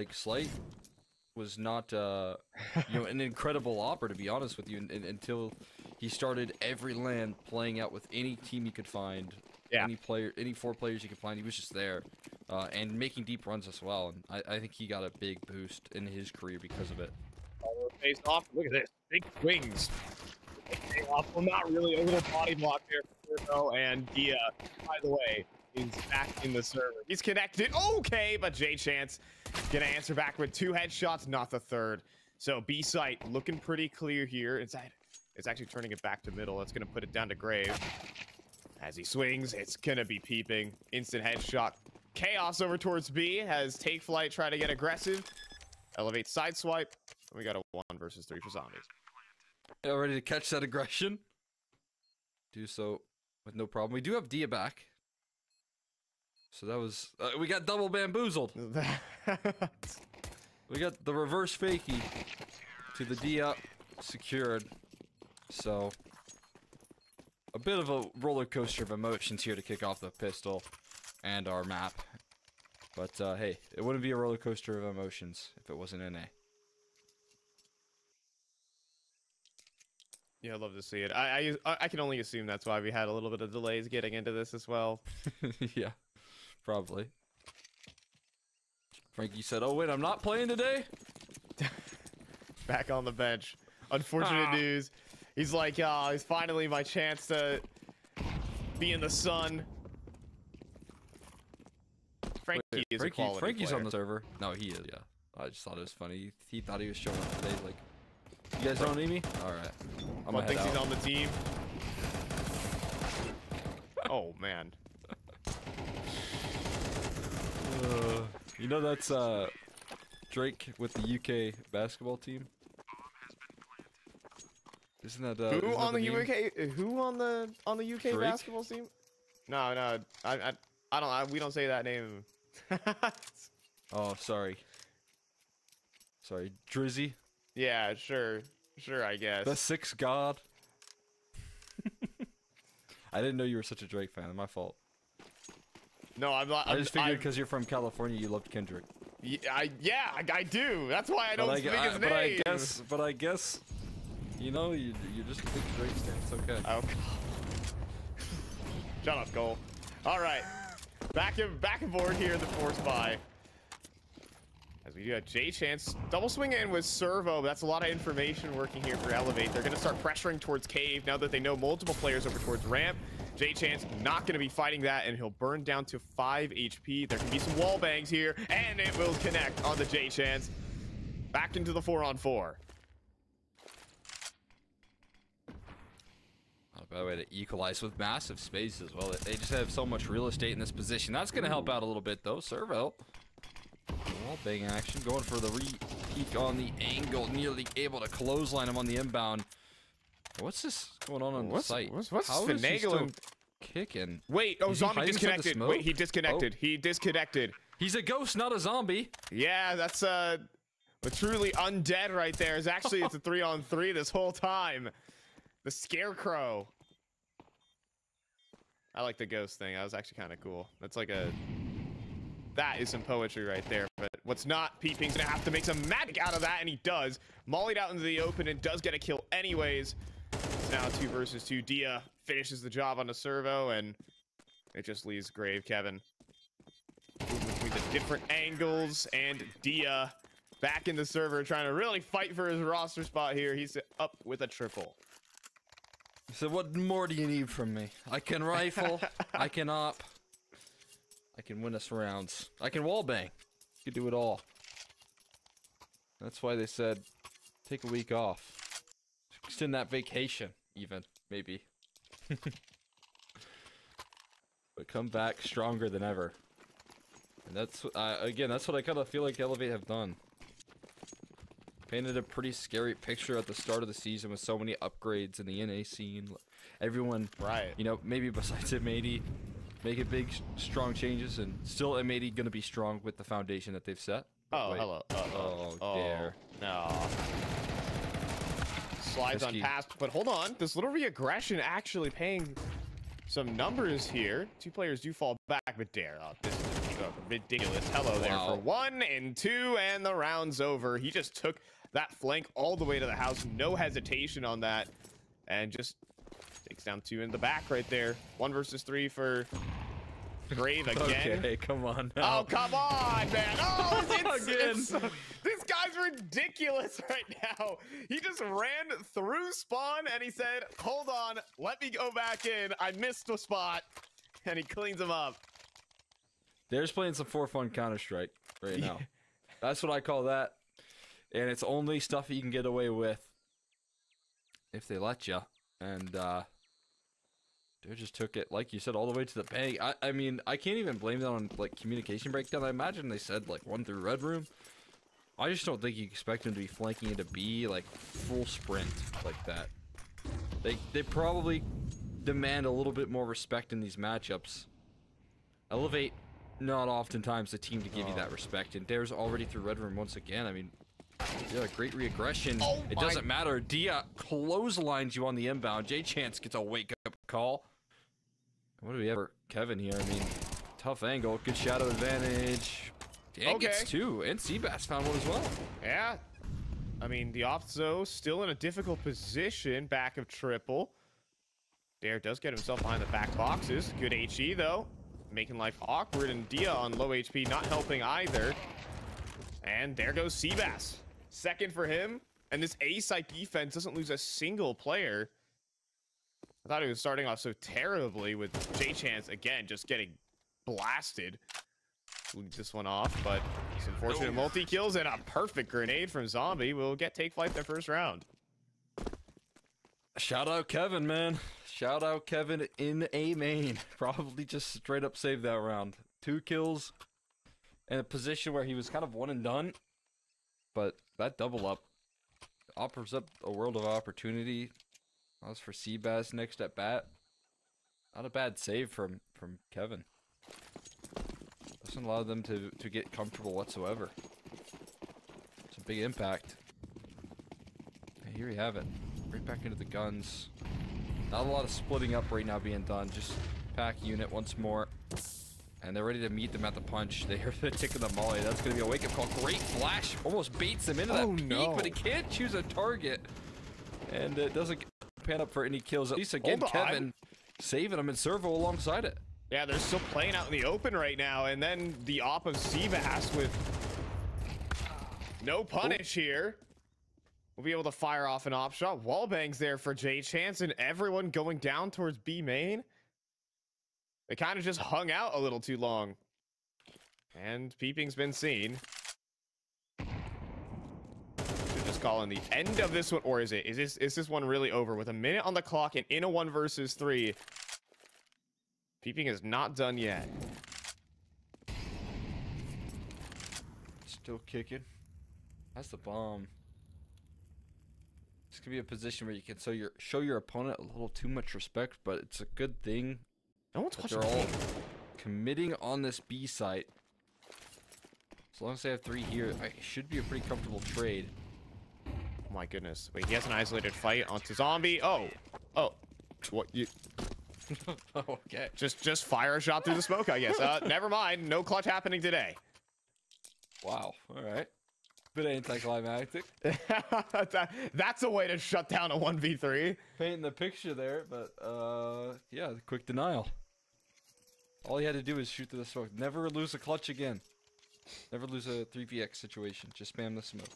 like Slight was not uh you know an incredible opera to be honest with you un- un- until he started every land playing out with any team he could find Yeah. any player any four players he could find he was just there uh, and making deep runs as well and I, I think he got a big boost in his career because of it Face off. Look at this. Big swings. Well, not really. A little body block there for. And Dia, by the way, is back in the server. He's connected. Okay, but J Chance gonna answer back with two headshots, not the third. So B site looking pretty clear here. It's it's actually turning it back to middle. That's gonna put it down to Grave. As he swings, it's gonna be peeping. Instant headshot. Chaos over towards B has Take Flyte, try to get aggressive. Elevate side swipe. We got a one versus three for zombies. Yeah, ready to catch that aggression do so with no problem we do have Dia back so that was uh, we got double bamboozled We got the reverse fakie to the D up secured. So a bit of a roller coaster of emotions here to kick off the pistol and our map. But uh, hey, it wouldn't be a roller coaster of emotions if it wasn't in a. yeah, I'd love to see it. I, I I can only assume that's why we had a little bit of delays getting into this as well. yeah, probably. Frankie said, "Oh wait, I'm not playing today." Back on the bench. Unfortunate Ah. news. He's like, ah, it's finally my chance to be in the sun. Frankie Wait, is Frankie, a quality Frankie's player. on the server. No, he is. Yeah, I just thought it was funny. He, he thought he was showing up today. Like, you guys don't need me? All right, I'm One thinks he's on the team. oh man. Uh, you know that's uh Drake with the UK basketball team. Isn't that uh, who isn't that on the, meme? UK? Who on the on the UK Drake? basketball team? No, no, I, I, I don't. I, we don't say that name. Oh, sorry. Sorry, Drizzy, yeah, sure, sure. I guess. the six god. I didn't know you were such a Drake fan. My fault. No, I'm not. I I'm, just figured because you're from California, you loved Kendrick. y- I, yeah, I, I do. That's why I don't but, I, speak I- his but I guess, but I guess, you know, you, you're just a big Drake fan. It's okay. Oh. Shut up, Cole. All right, back and back and forward here in the force buy. As we do have J Chance double swing in with Servo. That's a lot of information working here for Elevate. They're going to start pressuring towards Cave now that they know multiple players over towards Ramp. J Chance not going to be fighting that, and he'll burn down to 5 HP. There can be some wall bangs here, and it will connect on the J Chance. Back into the 4 on 4. Not a bad way to equalize with massive space as well. They just have so much real estate in this position. That's going to help out a little bit, though. Servo. Wall bang action. Going for the re-peek on the angle. Nearly able to clothesline him on the inbound. What's this going on on What's- the site? what's- what's How is he still finagling? kicking? Wait, oh, Is zombie hiding inside the disconnected. Wait, he disconnected. He disconnected. He's a ghost, not a zombie. Yeah, that's uh, a truly undead right there. Is actually it's a three on three this whole time. The scarecrow. I like the ghost thing. That was actually kind of cool. That's like a. That is some poetry right there. But what's not, Peeping's gonna have to make some magic out of that, and he does. Mollied out into the open and does get a kill anyways. It's now two versus two. Dia finishes the job on the servo, and it just leaves Grave Kevin between the different angles and Dia back in the server trying to really fight for his roster spot here. He's up with a triple. So what more do you need from me? I can rifle. I can op. I can win us rounds. I can wall bang. You can do it all. That's why they said take a week off. Extend that vacation, even maybe. but come back stronger than ever. And that's uh, again, that's what I kind of feel like Elevate have done. Painted a pretty scary picture at the start of the season with so many upgrades in the NA scene. Everyone, Right. you know, maybe besides M80, making big, strong changes, and still M80 going to be strong with the foundation that they've set. Oh, wait, hello. Uh-oh. Oh, dare. No. Slides on past, but hold on. This little reaggression actually paying some numbers here. Two players do fall back, but dare. Oh, this is ridiculous. Hello there Wow. for one and two, and the round's over. He just took that flank all the way to the house. No hesitation on that. And just takes down two in the back right there. One versus three for Grave again. Okay, come on. Oh, now. Oh, come on, man. Oh, it's, Again. it's- ridiculous right now. He just ran through spawn and he said, hold on, let me go back in. I missed the spot. And he cleans him up. There's playing some for fun Counter Strike right now. That's what I call that. And it's only stuff you can get away with if they let you. And uh they just took it, like you said, all the way to the bank. I, I mean, I can't even blame that on like communication breakdown. I imagine they said like one through red room. I just don't think you expect them to be flanking into B like full sprint like that. They they probably demand a little bit more respect in these matchups. Elevate not oftentimes the team to give you that oh. respect. And Dare's already through Red Room once again. I mean, yeah, great reaggression. Oh it doesn't matter. Dia clotheslines you on the inbound. J Chance gets a wake up call. What do we have for Kevin here? I mean, tough angle, good shadow advantage. Dan gets two, and Seabass found one as well. Yeah. I mean, the Opzo still in a difficult position, back of triple. Dare does get himself behind the back boxes. Good HE, though. Making life awkward, and Dia on low HP not helping either. And there goes Seabass. Second for him. And this A-site defense doesn't lose a single player. I thought he was starting off so terribly with J-Chance, again, just getting blasted. Leads this one off, but it's unfortunate multi-kills and a perfect grenade from Zombie will get Take Flyte their first round. Shout out Kevin, man. Shout out Kevin in a main. Probably just straight up saved that round. Two kills in a position where he was kind of one and done. But that double up offers up a world of opportunity. That was for Seabass next at bat. Not a bad save from from Kevin. Doesn't allow them to to get comfortable whatsoever. It's a big impact. And here we have it. Right back into the guns. Not a lot of splitting up right now being done. Just pack unit once more. And they're ready to meet them at the punch. They hear the tick of the molly. That's going to be a wake-up call. Great flash. Almost baits him into that Oh, peak, no. but he can't choose a target. And it doesn't pan up for any kills. At least again, Kevin saving him and Servo alongside it. Yeah, they're still playing out in the open right now, and then the op of Seabass with no punish here. We'll be able to fire off an op shot. Wallbangs there for J Chance, and everyone going down towards B main. They kind of just hung out a little too long. And peeping's been seen. Should just call in the end of this one, or is it? Is this is this one really over with a minute on the clock and in a one versus three? Peeping is not done yet. Still kicking. That's the bomb. This could be a position where you can show your show your opponent a little too much respect, but it's a good thing No one's that watching. they're all committing on this B site. As long as they have three here, I- it should be a pretty comfortable trade. Oh my goodness. Wait, he has an isolated fight onto zombie. Oh. Oh. What you okay. just just fire a shot through the smoke, I guess. Uh never mind. No clutch happening today. Wow. All right. Bit anticlimactic. That- That's a way to shut down a 1v3. Painting the picture there, but uh, yeah, quick denial. All he had to do was shoot through the smoke. Never lose a clutch again. Never lose a 3vx situation. Just spam the smoke.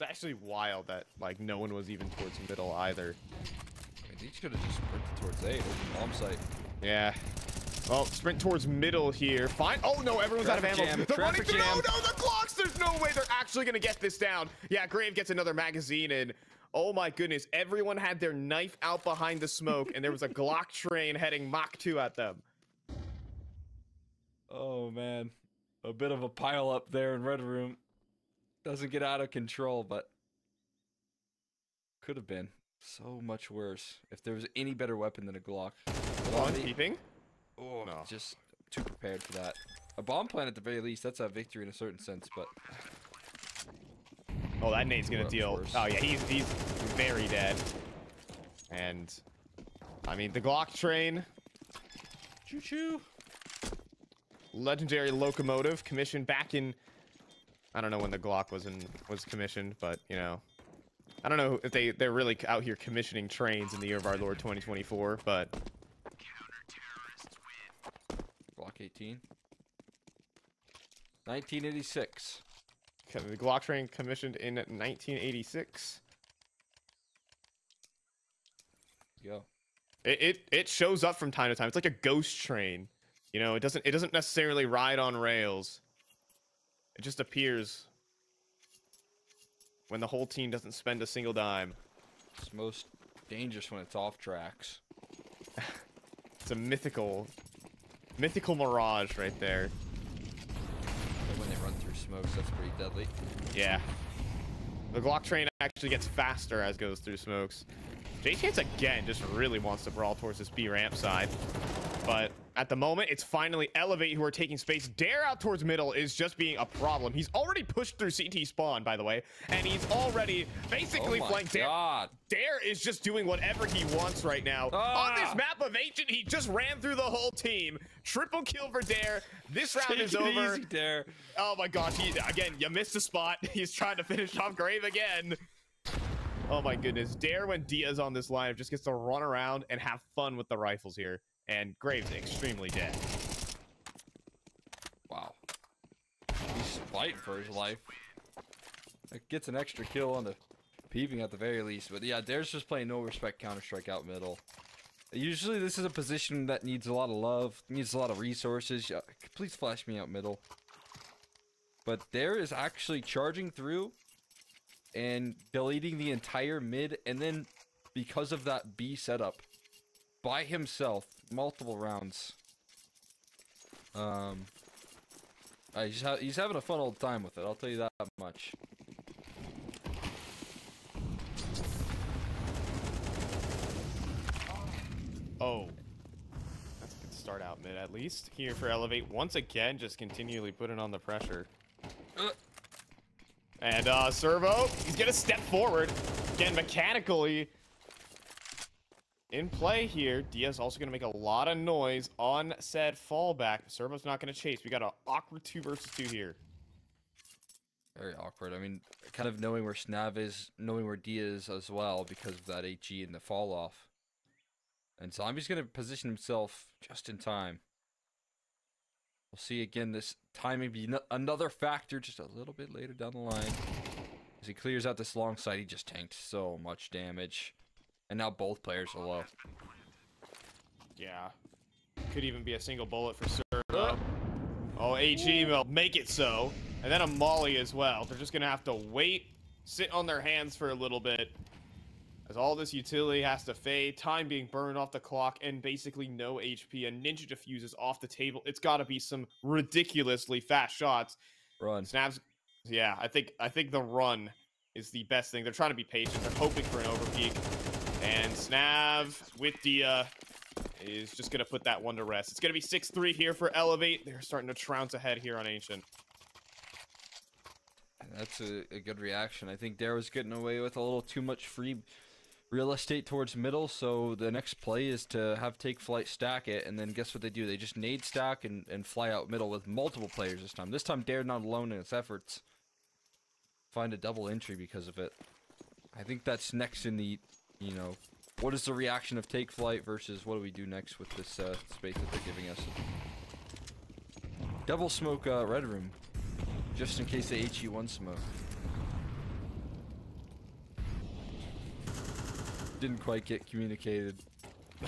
It's actually wild that like no one was even towards middle either. I mean, he could have just sprinted towards A. Open bomb site. Yeah. Well, sprint towards middle here. Fine. Oh no, everyone's out of ammo. jam, The traffic running- jam. No, no, the clocks. There's no way they're actually gonna get this down. Yeah, Grave gets another magazine and oh my goodness, everyone had their knife out behind the smoke and there was a Glock train heading Mach 2 at them. Oh man, a bit of a pile up there in red room. Doesn't get out of control, but could have been so much worse if there was any better weapon than a Glock. On Zombie- keeping. Oh, No. just too prepared for that. A bomb plant at the very least. That's a victory in a certain sense, but Oh, that nade's gonna deal. course. Oh yeah, he's he's very dead. And I mean the Glock train Choo choo. Legendary locomotive commissioned back in. I don't know when the Glock was in was commissioned, but you know, I don't know if they they're really out here commissioning trains in the year of our Lord 2024, but Glock 18. 1986. the Glock train commissioned in 1986. Go. It, it it shows up from time to time. It's like a ghost train. You know, it doesn't it doesn't necessarily ride on rails. It just appears when the whole team doesn't spend a single dime. It's most dangerous when it's off tracks. It's a mythical mythical mirage right there. But when they run through smokes, that's pretty deadly. Yeah. The Glock train actually gets faster as it goes through smokes. J Chance again just really wants to brawl towards this B ramp side. But at the moment, it's finally Elevate who are taking space. Dare out towards middle is just being a problem. He's already pushed through CT spawn, by the way, and he's already basically oh flanked Dare. god. Dare is just doing whatever he wants right now. On this Ah. map of Ancient, he just ran through the whole team. Triple kill for Dare. This round Take is it over. easy there. Oh my gosh, he again, you missed a spot. He's trying to finish off Grave again. Oh my goodness. Dare when Diaz on this lineup just gets to run around and have fun with the rifles here. And Graves extremely dead. Wow. He's fighting for his life. It gets an extra kill on the peeping at the very least. But yeah, Dare's just playing no respect Counter Strike out middle. Usually this is a position that needs a lot of love, needs a lot of resources. Please flash me out middle. But Dare is actually charging through and deleting the entire mid and then because of that B setup by himself multiple rounds. Um uh, he's, ha he's having a fun old time with it, I'll tell you that much. Oh. That's a good start out mid at least. Here for Elevate once again, just continually putting on the pressure. Uh. And uh Servo, he's gonna step forward. Again, mechanically in play here. Diaz also gonna make a lot of noise on said fallback. Servo's not gonna chase. We got an awkward two versus two here. Very awkward. I mean, kind of knowing where Snav is, knowing where D is as well because of that HE and the fall off. And Zombie's going to position himself just in time. We'll see again this timing be another factor just a little bit later down the line. As he clears out this long side, he just tanked so much damage. And now both players are low. Yeah. Could even be a single bullet for Servo. Oh, HE will make it so. And then a Molly as well. They're just going to have to wait, sit on their hands for a little bit. As all this utility has to fade, time being burned off the clock, and basically no HP. And Ninja diffuses off the table. It's got to be some ridiculously fast shots. Run. Snaps, yeah, I think I think the run is the best thing. They're trying to be patient. They're hoping for an overpeak. And Snav with Dia is just going to put that one to rest. It's going to be 6-3 here for Elevate. They're starting to trounce ahead here on Ancient. That's a, a good reaction. I think Dare was getting away with a little too much free real estate towards middle, so the next play is to have Take Flyte stack it, and then guess what they do? They just nade stack and, and fly out middle with multiple players this time. This time Dare not alone in its efforts. Find a double entry because of it. I think that's next in the, you know, what is the reaction of Take Flyte versus what do we do next with this uh, space that they're giving us? Double smoke uh, red room. Just in case they HE1 smoke. Didn't quite get communicated.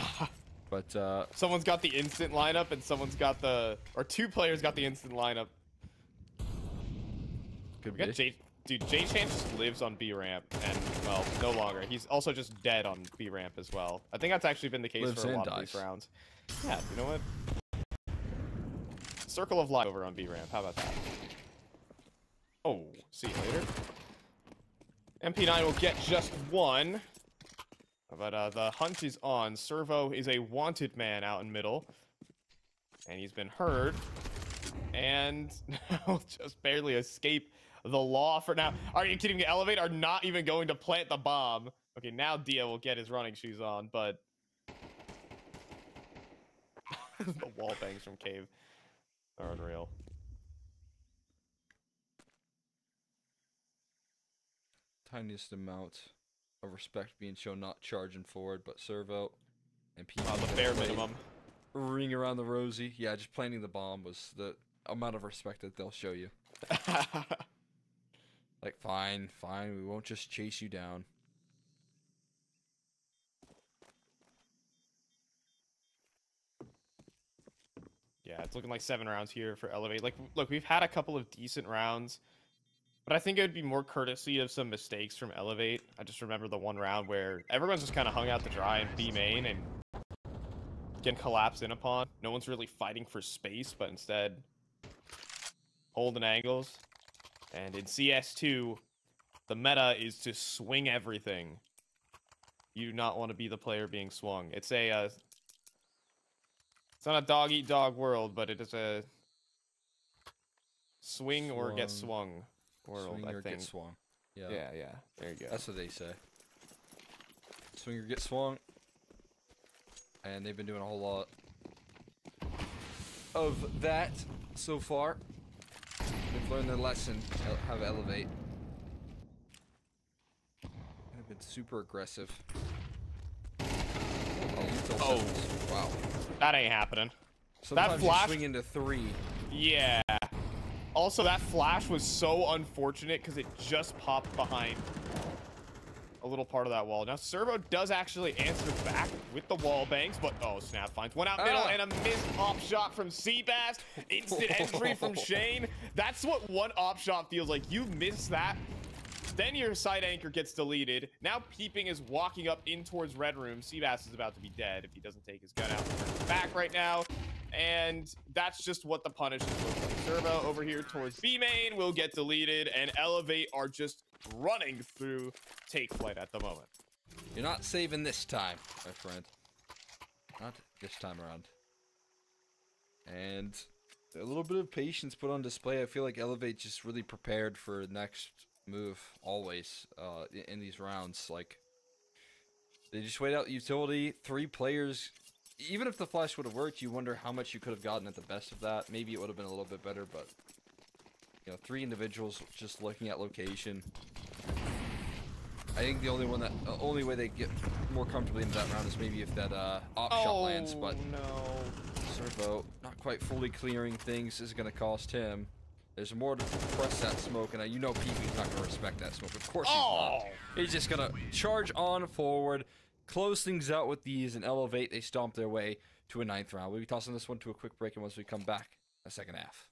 But, uh, Someone's got the instant lineup and someone's got the... Or two players got the instant lineup. could We got be. J... Dude, J Chance just lives on B ramp, and well, no longer. He's also just dead on B ramp as well. I think that's actually been the case Lives for a lot of these rounds. Yeah, you know what? Circle of life over on B ramp. How about that? Oh, see you later. MP9 will get just one. But uh, the hunt is on. Servo is a wanted man out in middle. And he's been heard. And will just barely escape the law for now. Are you kidding me? Elevate are not even going to plant the bomb. Okay, now Dia will get his running shoes on, but the wall bangs from cave are unreal. Tiniest amount of respect being shown, not charging forward, but servo and people. Uh, the bare minimum. Ring around the rosy. Yeah, just planting the bomb was the amount of respect that they'll show you. Like, fine, fine, we won't just chase you down. Yeah, it's looking like seven rounds here for Elevate. Like, look, we've had a couple of decent rounds, but I think it would be more courtesy of some mistakes from Elevate. I just remember the one round where everyone's just kind of hung out to dry and B main and getting collapsed in upon. No one's really fighting for space, but instead holding angles. And in CS2, the meta is to swing everything. You do not want to be the player being swung. It's a uh, it's not a dog eat dog world, but it is a swing or get swung world. Swing I or think. get swung. Yeah, Yeah, yeah. There you go. that's what they say. Swing or get swung. And they've been doing a whole lot of that so far. They've learned their lesson, how to elevate. I've been super aggressive. Oh, Oh. Wow. that ain't happening. Sometimes flash- you swing into three. Yeah. Also, that flash was so unfortunate because it just popped behind a little part of that wall. Now, Servo does actually answer back with the wall bangs, but oh, snap finds one out middle Ah. and a missed op shot from Seabass. Instant entry from Shane. That's what one op shot feels like. You miss that. Then your side anchor gets deleted. Now Peeping is walking up in towards Red Room. Seabass is about to be dead if he doesn't take his gun out. Back right now. And that's just what the punish is. Servo over here towards B main will get deleted, and Elevate are just running through Take Flyte at the moment. You're not saving this time, my friend. Not this time around. And a little bit of patience put on display. I feel like Elevate just really prepared for next move always uh, in these rounds. Like they just wait out utility. Three players. Even if the flash would have worked, you wonder how much you could have gotten at the best of that. Maybe it would have been a little bit better, but you know, three individuals just looking at location. I think the only one that, uh, only way they get more comfortably into that round is maybe if that uh, op shot lands. But no. Servo not quite fully clearing things is going to cost him. There's more to press that smoke, and you know PV's not going to respect that smoke. Of course he's Oh. not. He's just going to charge on forward, close things out with these, and elevate. They stomp their way to a ninth round. We'll be tossing this one to a quick break, and once we come back, a second half.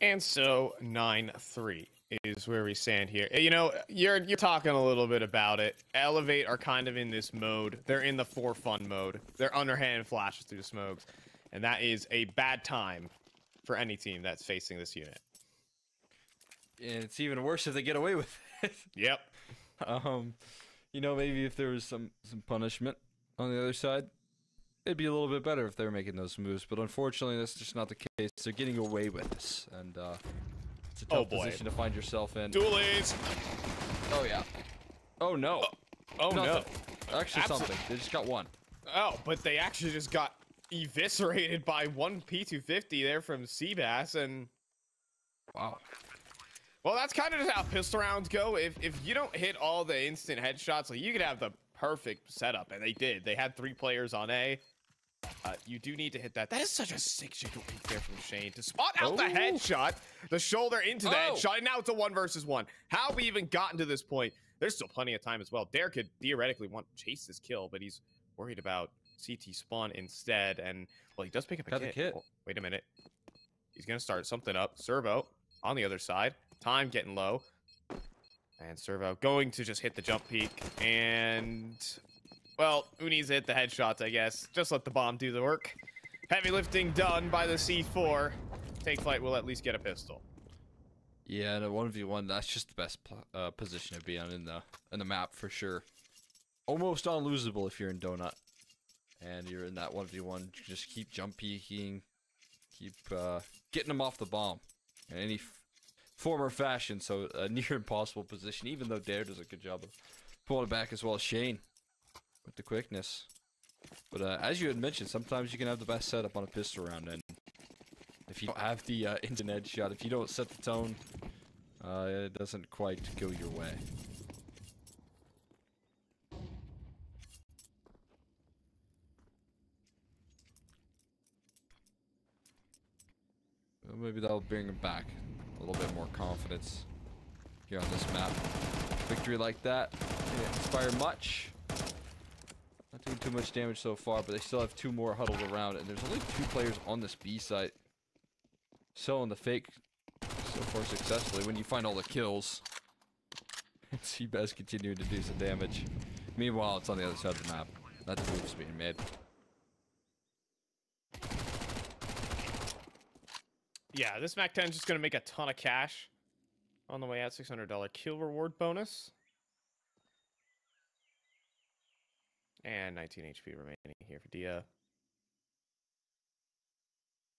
And so nine three is where we stand here. You know, you're you're talking a little bit about it. Elevate are kind of in this mode. They're in the for fun mode. They're underhand flashes through the smokes, and that is a bad time for any team that's facing this unit. And it's even worse if they get away with it. Yep. um, you know, maybe if there was some some punishment on the other side, it'd be a little bit better if they were making those moves. But unfortunately, that's just not the case. They're getting away with this, and uh, it's a Oh, tough boy. position to find yourself in. Dualies. Oh yeah. Oh no. Oh no. Actually, Absol- something. They just got one. Oh, but they actually just got eviscerated by one P250 there from Seabass, and Wow. well, that's kind of just how pistol rounds go. If if you don't hit all the instant headshots, like you could have the perfect setup, and they did. They had three players on A. Uh, you do need to hit that. That is such a sick jiggle peek there from Shane to spot out the Oh. headshot, the shoulder into the Oh. headshot, and now it's a one versus one. How have we even gotten to this point? There's still plenty of time as well. Dare could theoretically want to chase this kill, but he's worried about CT spawn instead. And well, he does pick up a Got the kit. kit. Oh, wait a minute. He's gonna start something up. Servo on the other side. Time getting low. And Servo going to just hit the jump peak. And well, Uni's hit the headshots, I guess. Just let the bomb do the work. Heavy lifting done by the C4. Take Flyte we'll at least get a pistol. Yeah, and a one v one. That's just the best uh, position to be on in the in the map for sure. Almost unlosable if you're in donut, and you're in that one v one. Just keep jump peeking, keep uh, getting them off the bomb in any form or fashion. So a near impossible position. Even though Dare does a good job of pulling it back as well as Shane with the quickness. But uh, as you had mentioned, sometimes you can have the best setup on a pistol round, and if you don't have the uh, internet shot, if you don't set the tone, uh, it doesn't quite go your way. Well, maybe that'll bring him back a little bit more confidence here on this map. Victory like that didn't inspire much. Doing too much damage so far, but they still have two more huddled around, and there's only two players on this B site. Selling the fake so far successfully when you find all the kills. And Seabass continuing to do some damage. Meanwhile, it's on the other side of the map. That move's being made. Yeah, this MAC 10 is just going to make a ton of cash on the way out. $600 kill reward bonus. And 19 HP remaining here for Dia.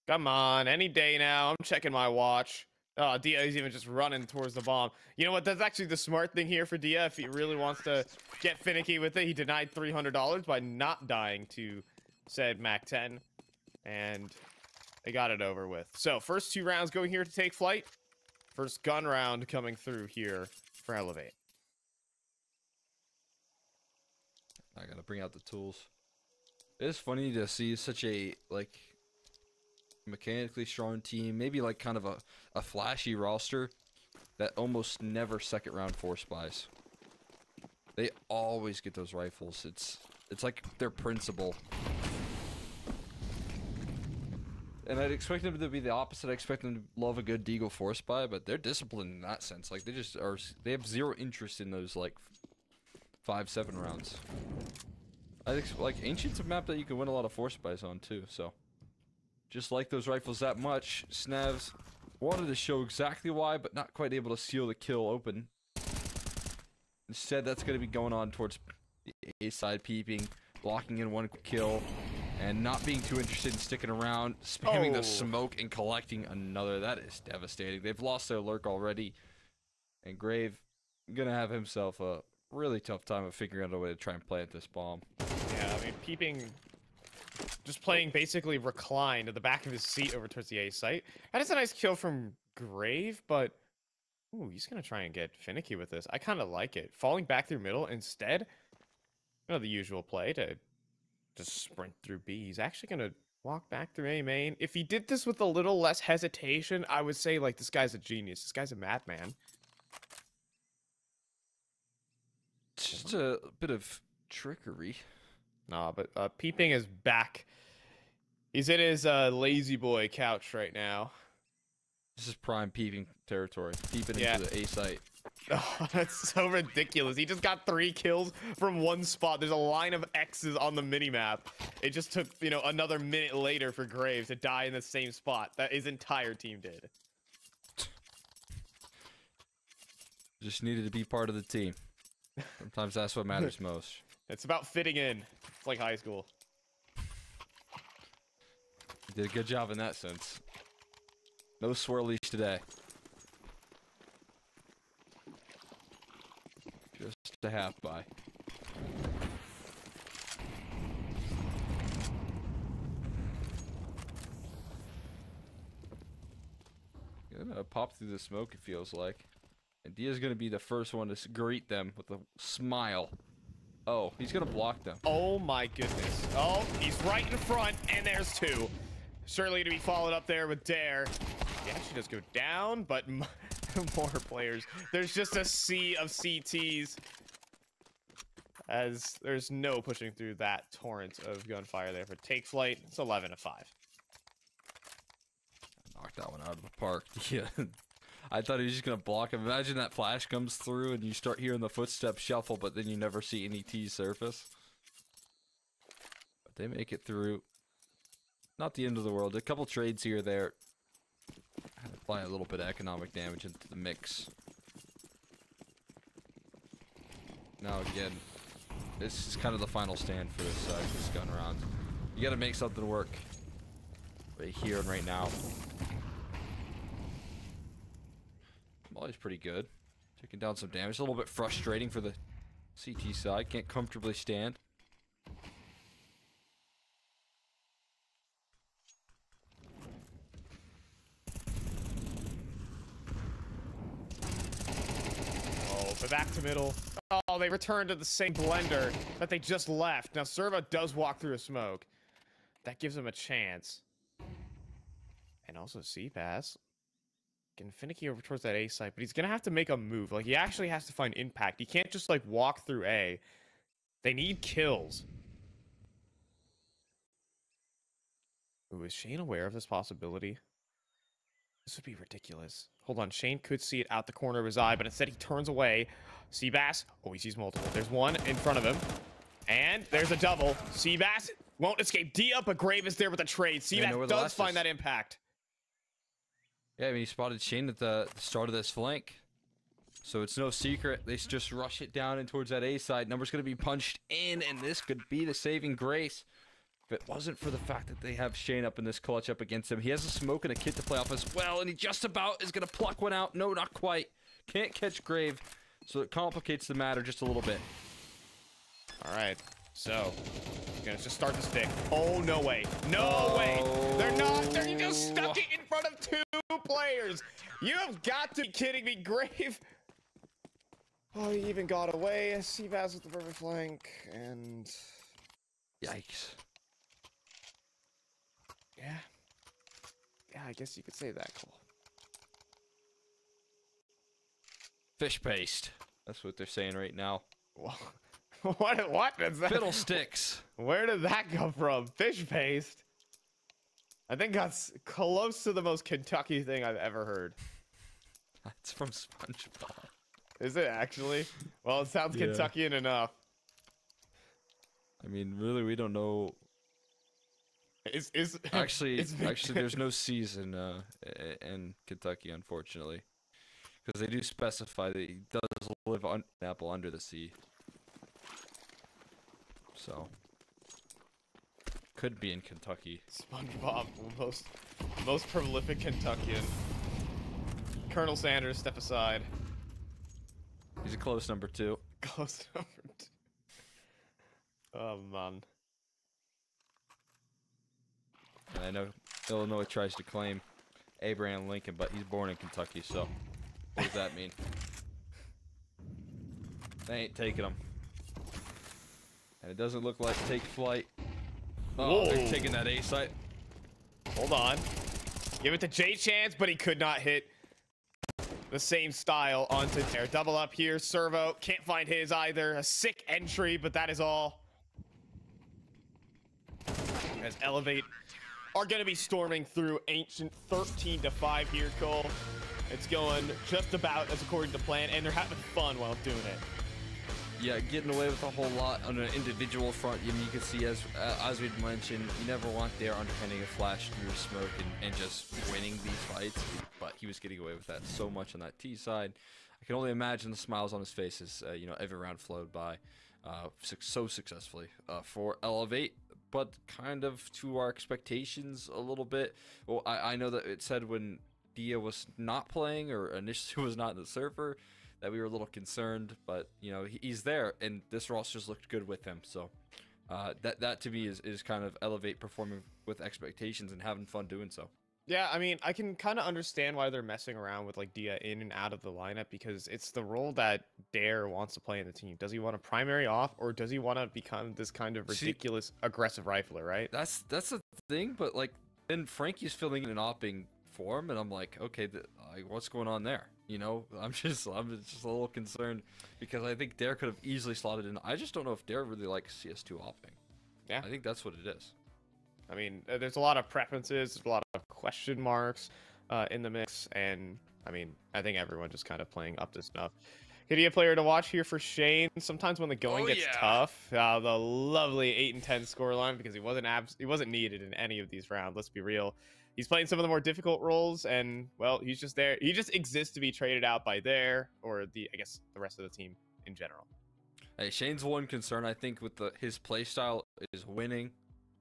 Come on, any day now. I'm checking my watch. Oh, Dia is even just running towards the bomb. You know what? That's actually the smart thing here for Dia. If he really wants to get finicky with it, he denied $300 by not dying to said MAC 10. And they got it over with. So, first two rounds going here to Take Flyte. First gun round coming through here for Elevate. I gotta bring out the tools. It's funny to see such a like mechanically strong team, maybe like kind of a, a flashy roster that almost never second round force buys. They always get those rifles. It's it's like their principle. And I'd expect them to be the opposite. I expect them to love a good Deagle force buy, but they're disciplined in that sense. Like they just are. They have zero interest in those like five, seven rounds. I ex- like Ancient's a map that you can win a lot of force buys on too. So, just like those rifles that much, Snavs wanted to show exactly why, but not quite able to seal the kill open. Instead, that's going to be going on towards the A side, peeping, blocking in one kill, and not being too interested in sticking around, spamming Oh. the smoke and collecting another. That is devastating. They've lost their lurk already, and Grave gonna have himself a really tough time of figuring out a way to try and plant this bomb. Yeah, I mean, peeping, just playing basically reclined at the back of his seat over towards the A site. That is a nice kill from Grave, but ooh, he's gonna try and get finicky with this. I kind of like it. Falling back through middle instead, you know, the usual play to just sprint through B. He's actually gonna walk back through A main. If he did this with a little less hesitation, I would say like this guy's a genius. This guy's a madman. It's just a bit of trickery. Nah, but uh, peeping is back. He's in his uh, lazy boy couch right now. This is prime peeping territory. Peeping Yeah. into the A site. Oh, that's so ridiculous. He just got three kills from one spot. There's a line of X's on the minimap. It just took, you know, another minute later for Graves to die in the same spot that his entire team did. Just needed to be part of the team. Sometimes that's what matters most. It's about fitting in. It's like high school. You did a good job in that sense. No swirlies today. Just a half by. Gonna pop through the smoke, it feels like. And Dia's gonna be the first one to greet them with a smile. Oh, he's gonna block them. Oh my goodness. Oh, he's right in front, and there's two. Surely to be followed up there with Dare. He actually does go down, but more players. There's just a sea of CTs. As there's no pushing through that torrent of gunfire there for Take Flyte. It's 11 to 5. Knocked that one out of the park. Yeah. I thought he was just gonna block him. Imagine that flash comes through and you start hearing the footsteps shuffle, but then you never see any T surface. But they make it through. Not the end of the world. A couple trades here there. Apply a little bit of economic damage into the mix. Now again, this is kind of the final stand for this uh, this gun round. You got to make something work right here and right now. Molly's pretty good. Taking down some damage. A little bit frustrating for the CT side. Can't comfortably stand. Oh, but back to middle. Oh, they return to the same blender that they just left. Now, Servo does walk through a smoke. That gives him a chance. And also Seabass. Getting finicky over towards that A site, but he's going to have to make a move. Like, he actually has to find impact. He can't just, like, walk through A. They need kills. Ooh, is Shane aware of this possibility? This would be ridiculous. Hold on, Shane could see it out the corner of his eye, but instead he turns away. Seabass, oh, he sees multiple. There's one in front of him. And there's a double. Seabass won't escape D up, but Grave is there with a trade. Seabass does find is. that impact. Yeah, I mean, he spotted Shane at the start of this flank. So it's no secret. They just rush it down and towards that A side. Number's going to be punched in, and this could be the saving grace. If it wasn't for the fact that they have Shane up in this clutch up against him, he has a smoke and a kit to play off as well, and he just about is going to pluck one out. No, not quite. Can't catch Grave, so it complicates the matter just a little bit. All right, so he's gonna just start the stick. Oh no way, no way! They're not. They're just stuck it in front of two players. You have got to be kidding me, Grave. Oh, he even got away. Seabass with the perfect flank, and Yikes. yeah, yeah, I guess you could say that. Cool. Fish paste. That's what they're saying right now. Wha- what? What is that? Fiddlesticks. Where did that come from? Fish paste. I think that's close to the most Kentucky thing I've ever heard. That's from SpongeBob. Is it actually? Well, it sounds Yeah. Kentuckian enough. I mean, really, we don't know Is is Actually, is actually, there's no C's in uh in Kentucky, unfortunately, because they do specify that he does live on apple under the sea. So could be in Kentucky. SpongeBob, most most prolific Kentuckian. Colonel Sanders, step aside. He's a close number two. Close number two. Oh man. And I know Illinois tries to claim Abraham Lincoln, but he's born in Kentucky. So what does that mean? They ain't taking him. And it doesn't look like Take Flyte. Oh, they're taking that A site. Hold on. Give it to J Chance, but he could not hit the same style onto there. Double up here. Servo can't find his either. A sick entry, but that is all. As Elevate are going to be storming through Ancient 13 to 5 here, Cole. It's going just about as according to plan, and they're having fun while doing it. Yeah, getting away with a whole lot on an individual front. I mean, you can see, as uh, as we'd mentioned, you never want there underhanding a flash through smoke and, and just winning these fights. But he was getting away with that so much on that T side. I can only imagine the smiles on his face as uh, you know every round flowed by uh, so successfully uh, for Elevate, but kind of to our expectations a little bit. Well, I, I know that it said when Dia was not playing or initially was not in the server that we were a little concerned, but you know he's there, and this roster just looked good with him. So uh, that that to me is is kind of elevate performing with expectations and having fun doing so. Yeah, I mean, I can kind of understand why they're messing around with like Dia in and out of the lineup because it's the role that Dare wants to play in the team. Does he want a primary off or does he want to become this kind of ridiculous See, aggressive rifler, right? That's that's the thing, but like then Frankie's filling in an opping form and I'm like, okay, the, like, what's going on there? You know, I'm just I'm just a little concerned because I think Dare could have easily slotted in. I just don't know if Dare really likes CS2 opping. Yeah, I think that's what it is. I mean, uh, there's a lot of preferences, there's a lot of question marks uh, in the mix, and I mean, I think everyone just kind of playing up to snuff. Could a player to watch here for Shane. Sometimes when the going oh, gets yeah. tough, uh, the lovely eight and ten scoreline because he wasn't abs- he wasn't needed in any of these rounds. Let's be real he's playing some of the more difficult roles, and well, he's just there. He just exists to be traded out by there or the I guess the rest of the team in general. Hey, Shane's one concern I think with the his play style is winning,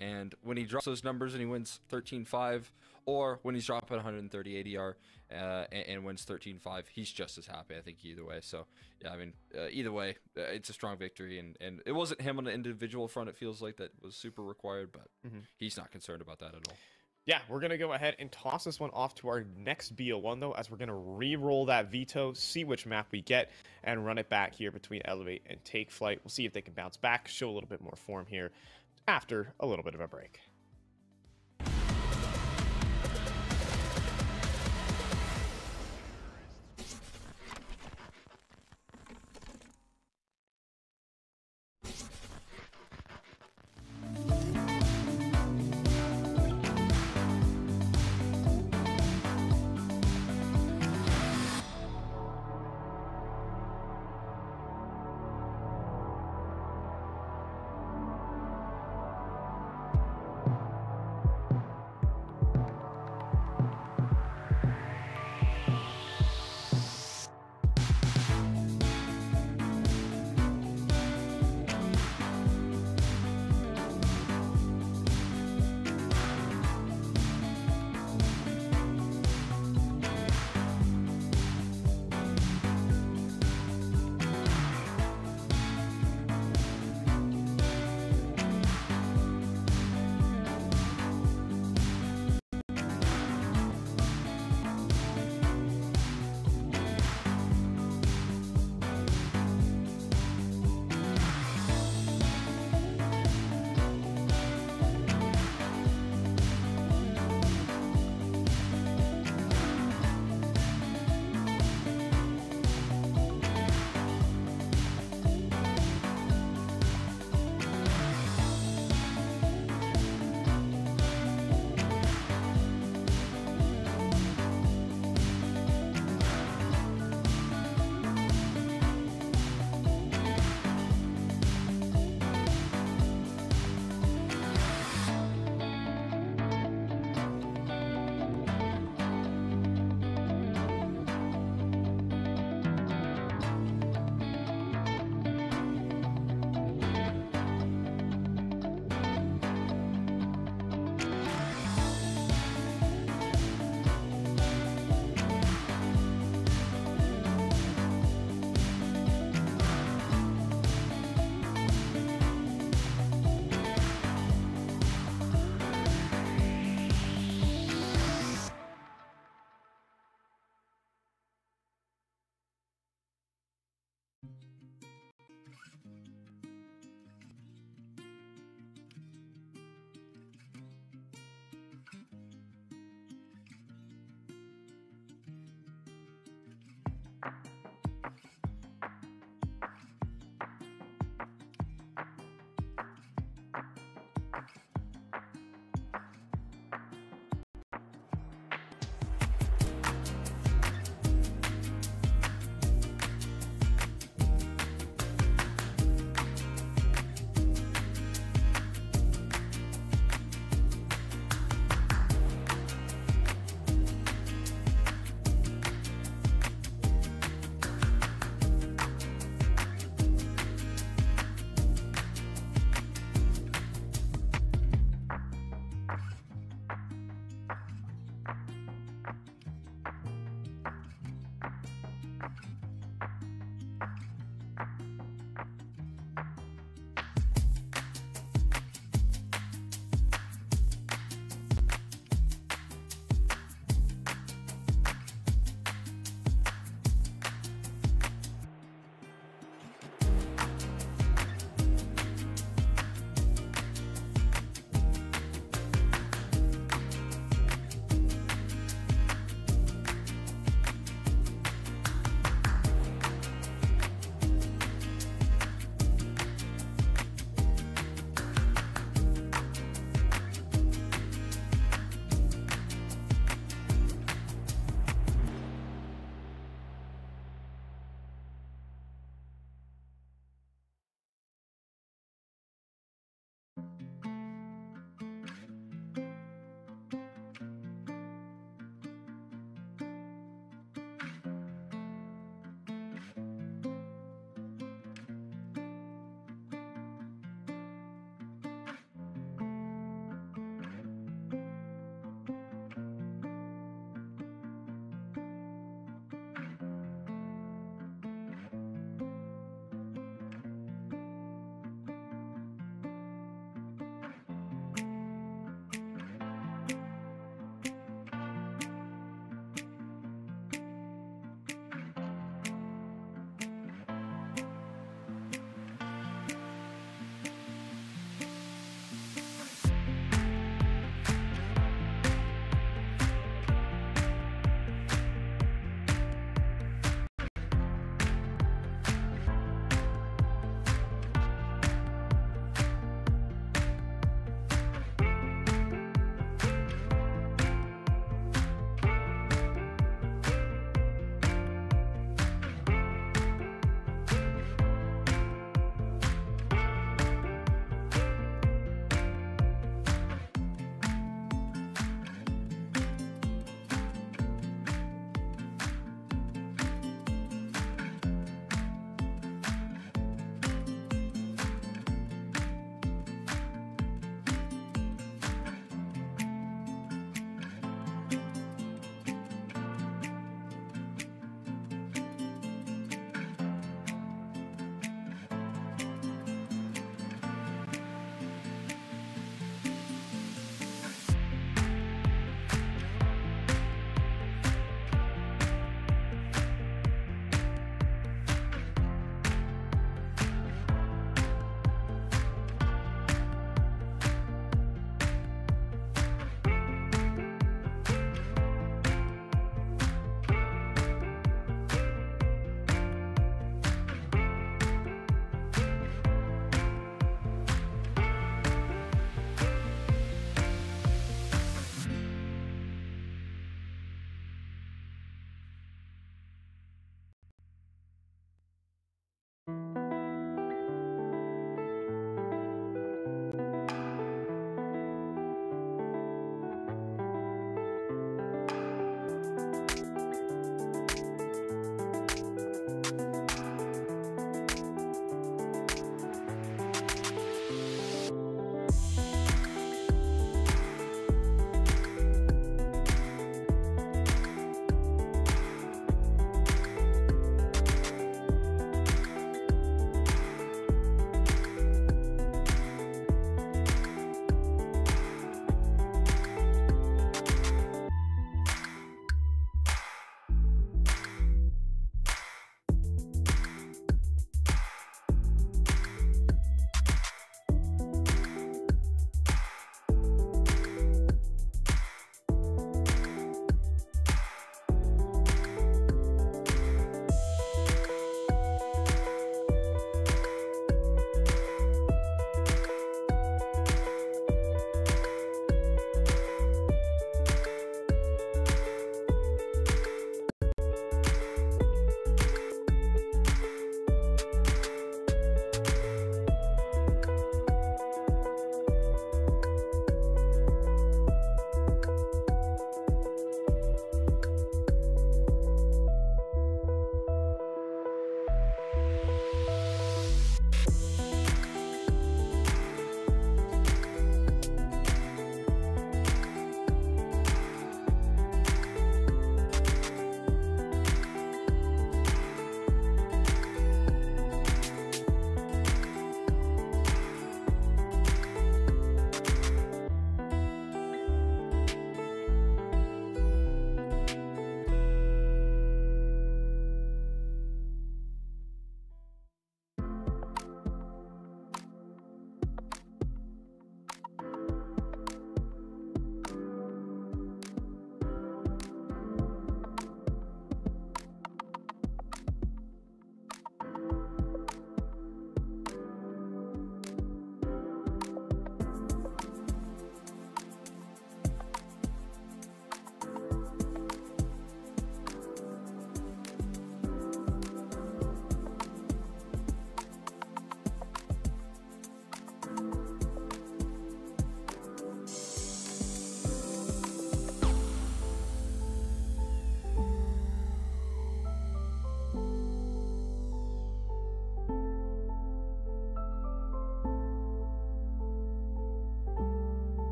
and when he drops those numbers and he wins 13-5, or when he's dropping 130 ADR uh, and, and, wins 13-5, he's just as happy. I think either way. So yeah, I mean uh, either way, uh, it's a strong victory, and and it wasn't him on the individual front. It feels like that was super required, but mm-hmm. he's not concerned about that at all yeah, we're going to go ahead and toss this one off to our next BO1, though, as we're going to re-roll that veto, see which map we get, and run it back here between Elevate and Take Flyte. We'll see if they can bounce back, show a little bit more form here after a little bit of a break.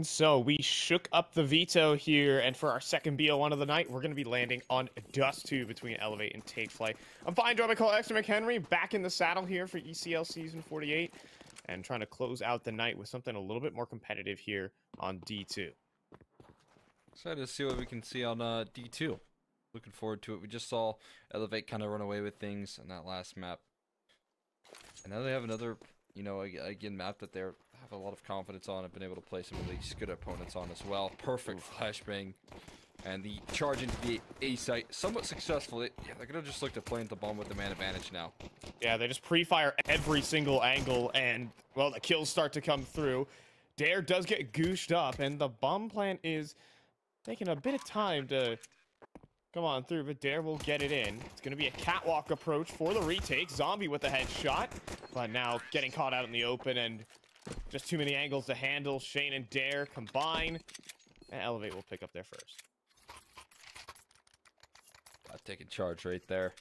And so we shook up the veto here, and for our second BO1 of the night, we're going to be landing on Dust 2 between Elevate and Take Flyte. I'm fine, Joe. I call Extra McHenry back in the saddle here for ECL Season 48, and trying to close out the night with something a little bit more competitive here on D2. Excited to see what we can see on uh, D2. Looking forward to it. We just saw Elevate kind of run away with things in that last map. And now they have another, you know, again, map that they have a lot of confidence on. I've been able to play some of these good opponents on as well. Perfect flashbang. And the charge into the A site, somewhat successful. It, yeah, they're going to just look to plant the bomb with the man advantage now. Yeah, they just pre-fire every single angle, and, well, the kills start to come through. Dare does get gooshed up, and the bomb plant is taking a bit of time to come on through, but Dare will get it in. It's going to be a catwalk approach for the retake. Zombie with a headshot, but now getting caught out in the open, and just too many angles to handle. Shane and Dare combine, and Elevate will pick up there first. Got taking charge right there.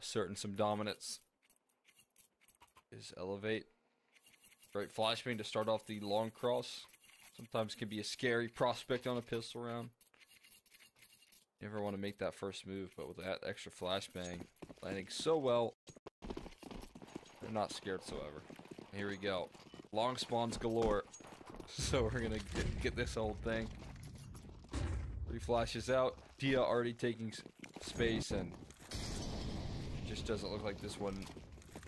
Asserting some dominance. Is elevate. Right flashbang to start off the long cross. Sometimes can be a scary prospect on a pistol round. Never want to make that first move, but with that extra flashbang landing so well, they're not scared whatsoever. Here we go. Long spawns galore. So we're gonna get, get this old thing. Three flashes out. Dia already taking space and just doesn't look like this one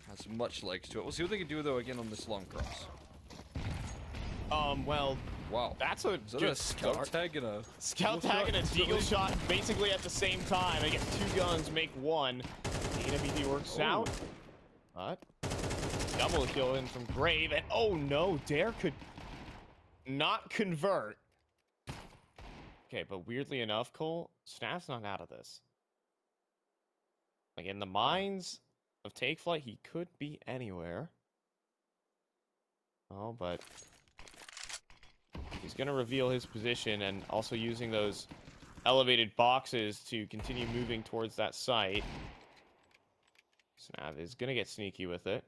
has much legs to it. We'll see what they can do though again on this long cross. Um, well, Wow. that's a that a scout tag and a Scout tag and a shot deagle shot basically at the same time. I guess two guns make one. The AWD works Oh. out. But double kill in from Grave. And oh no, Dare could not convert. Okay, but weirdly enough, Cole, Snap's not out of this. Like in the minds of Take Flyte, he could be anywhere. Oh, but He's to reveal his position and also using those elevated boxes to continue moving towards that site. Snap is going to get sneaky with it.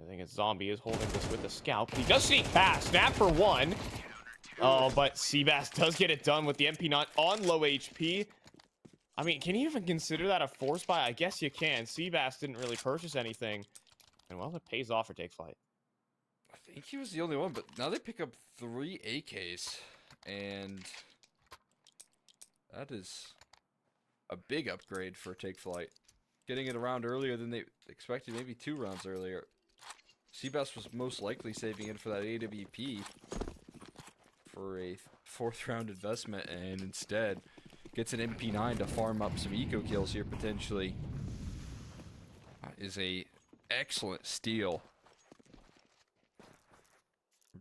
I think it's Zombie is holding this with a scout. He does sneak past. Snap for one. Oh, but Seabass does get it done with the MP not on low HP. I mean, can you even consider that a force buy? I guess you can. Seabass didn't really purchase anything. And well, it pays off for Take Flyte. I think he was the only one, but now they pick up three AKs, and that is a big upgrade for Take Flyte. Getting it around earlier than they expected, maybe two rounds earlier. Seabass was most likely saving it for that AWP for a fourth round investment, and instead gets an MP9 to farm up some eco kills here potentially. That is a excellent steal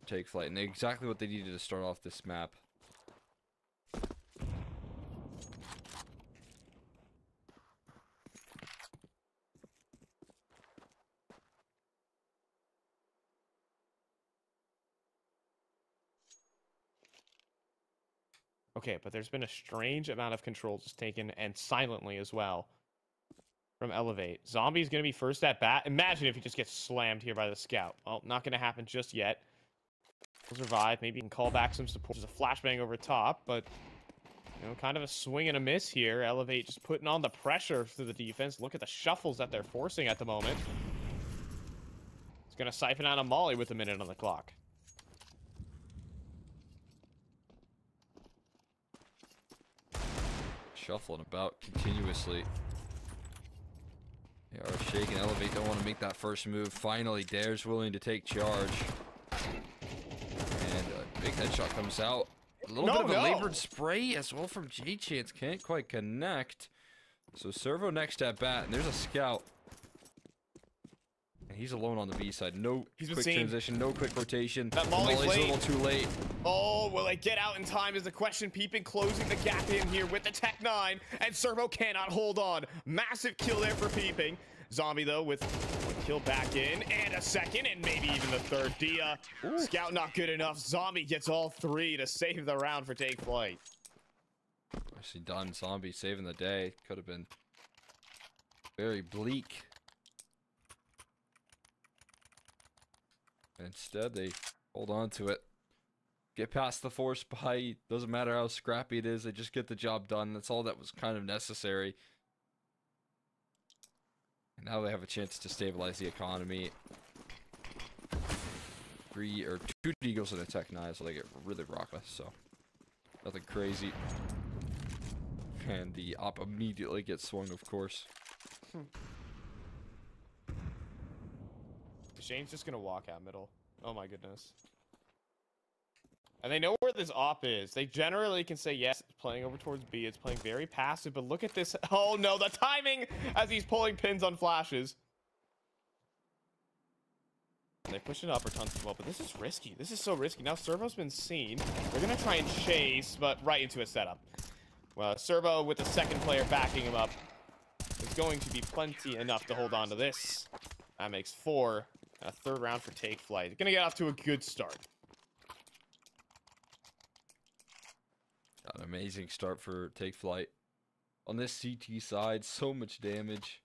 Take Flyte, and exactly what they needed to start off this map. Okay, but there's been a strange amount of control just taken and silently as well from Elevate. Zombie's going to be first at bat. Imagine if he just gets slammed here by the scout. Well, not going to happen just yet. He'll survive. Maybe he can call back some support. There's a flashbang over top, but you know, kind of a swing and a miss here. Elevate just putting on the pressure to the defense. Look at the shuffles that they're forcing at the moment. He's going to siphon out a molly with a minute on the clock. Shuffling about continuously. They are shaking elevate, don't want to make that first move. Finally, Dare's willing to take charge. And a big headshot comes out. A little No, bit of a no. labored spray as well from J Chance. Can't quite connect. So Servo next at bat, and there's a scout. He's alone on the B side. No He's quick seen. transition, no quick rotation. That The Molly's a little too late. Oh, will they get out in time is the question. Peeping closing the gap in here with the Tech 9, and Servo cannot hold on. Massive kill there for Peeping. Zombie, though, with kill back in, and a second, and maybe even the third. Dia, Scout not good enough. Zombie gets all three to save the round for Take Flyte. Actually done. Zombie saving the day. Could have been very bleak. Instead, they hold on to it. get past the force buy. Doesn't matter how scrappy it is, they just get the job done. That's all that was kind of necessary. And now they have a chance to stabilize the economy. Three or two Deagles and a Tech 9, so they get really rockless, so nothing crazy. And the op immediately gets swung, of course. Hmm. Shane's just gonna walk out middle. Oh my goodness. And they know where this op is. They generally can say, yes, it's playing over towards B. It's playing very passive, but look at this. Oh no, the timing as he's pulling pins on flashes. They push it up or tons as well, but this is risky. This is so risky. Now Servo's been seen. They're gonna try and chase, but right into a setup. Well, Servo with the second player backing him up is going to be plenty enough to hold on to this. That makes four. A third round for Take Flyte. Gonna get off to a good start. An amazing start for Take Flyte. On this CT side, so much damage.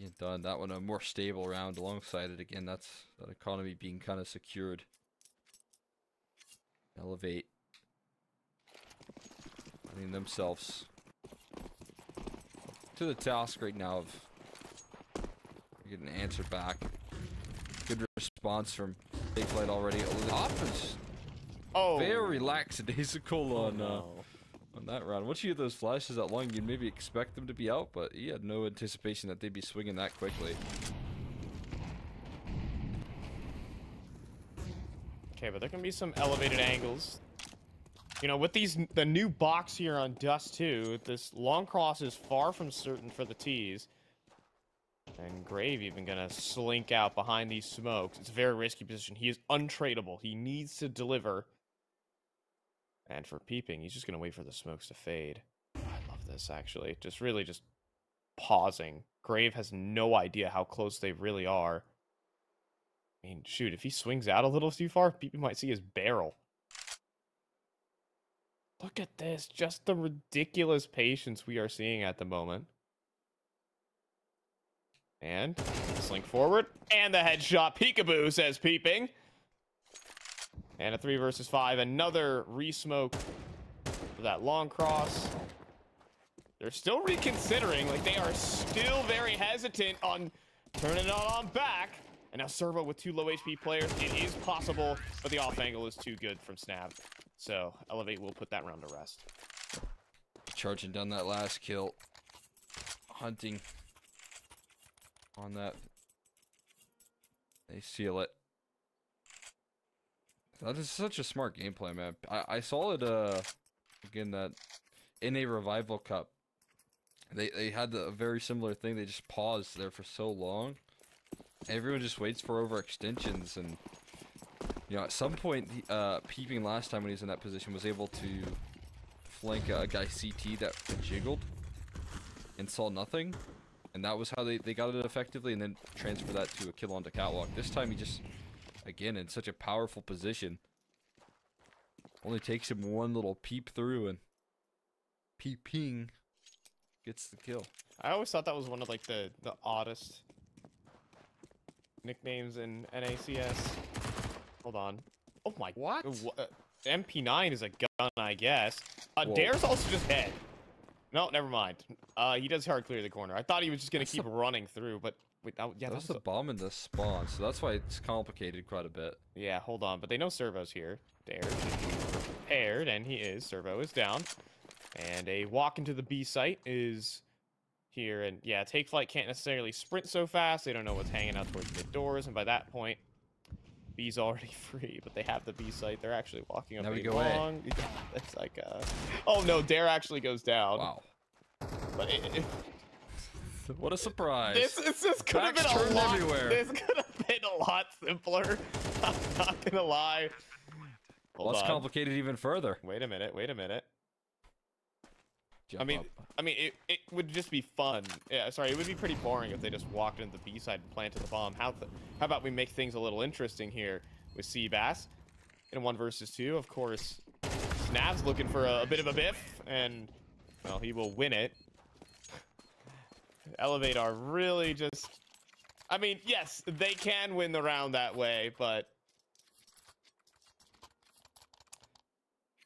Get done. That one a more stable round alongside it again. That's that economy being kind of secured. Elevate. Putting themselves to the task right now of getting an answer back. Good response from Take Flyte already. Oh, the is Oh, very lackadaisical oh, on uh, no. on that round. Once you get those flashes that long, you'd maybe expect them to be out, but he had no anticipation that they'd be swinging that quickly. Okay, but there can be some elevated angles. You know, with these the new box here on Dust 2, this long cross is far from certain for the T's. And Grave even gonna slink out behind these smokes. It's a very risky position. He is untradeable. He needs to deliver. And for peeping, he's just gonna wait for the smokes to fade. I love this actually. Just really just pausing. Grave has no idea how close they really are. I mean, shoot, if he swings out a little too far, people might see his barrel. Look at this, just the ridiculous patience we are seeing at the moment. And slink forward, and the headshot peekaboo says peeping. And a three versus five, another re-smoke for that long cross. They're still reconsidering, like they are still very hesitant on turning it on back. And now Servo with two low HP players, it is possible, but the off angle is too good from Snap. So Elevate will put that round to rest. Charging down that last kill. Hunting on that. They seal it. That is such a smart gameplay, man. I, I saw it uh again that in a revival cup. They they had a very similar thing. They just paused there for so long. Everyone just waits for overextensions and you know at some point uh peeping last time when he was in that position was able to flank a, a guy CT that jiggled and saw nothing. And that was how they, they got it effectively and then transfer that to a kill onto catwalk. This time he just again in such a powerful position. Only takes him one little peep through and peeping gets the kill. I always thought that was one of like the the oddest nicknames in NACS. Hold on. Oh my. What? uh, uh, MP9 is a gun, I guess. Uh, Dare's also just head. No, never mind. Uh, he does hard clear the corner. I thought he was just gonna That's keep the- running through, but wait, that, yeah, that that's the bomb in the spawn, so that's why it's complicated quite a bit. Yeah, hold on, but they know Servo's here. Dare should prepared, and he is. Servo is down. And a walk into the B site is here. And yeah, Take Flyte can't necessarily sprint so fast. They don't know what's hanging out towards the doors. And by that point, B's already free, but they have the B site. They're actually walking up Now we a go long. Yeah, it's like uh Oh no, Dare actually goes down. Wow. But it, it- What a surprise. this, this, this could have been a lot. everywhere. This could have been a lot simpler. I'm not gonna lie. Hold Less on. complicated even further. Wait a minute. Wait a minute. I mean, up. I mean, it, it would just be fun. Yeah, sorry, it would be pretty boring if they just walked into the B side and planted the bomb. How, th how about we make things a little interesting here with Seabass in one versus two? Of course, Snav's looking for a, a bit of a biff, and well, he will win it. Elevate are really just. I mean, yes, they can win the round that way, but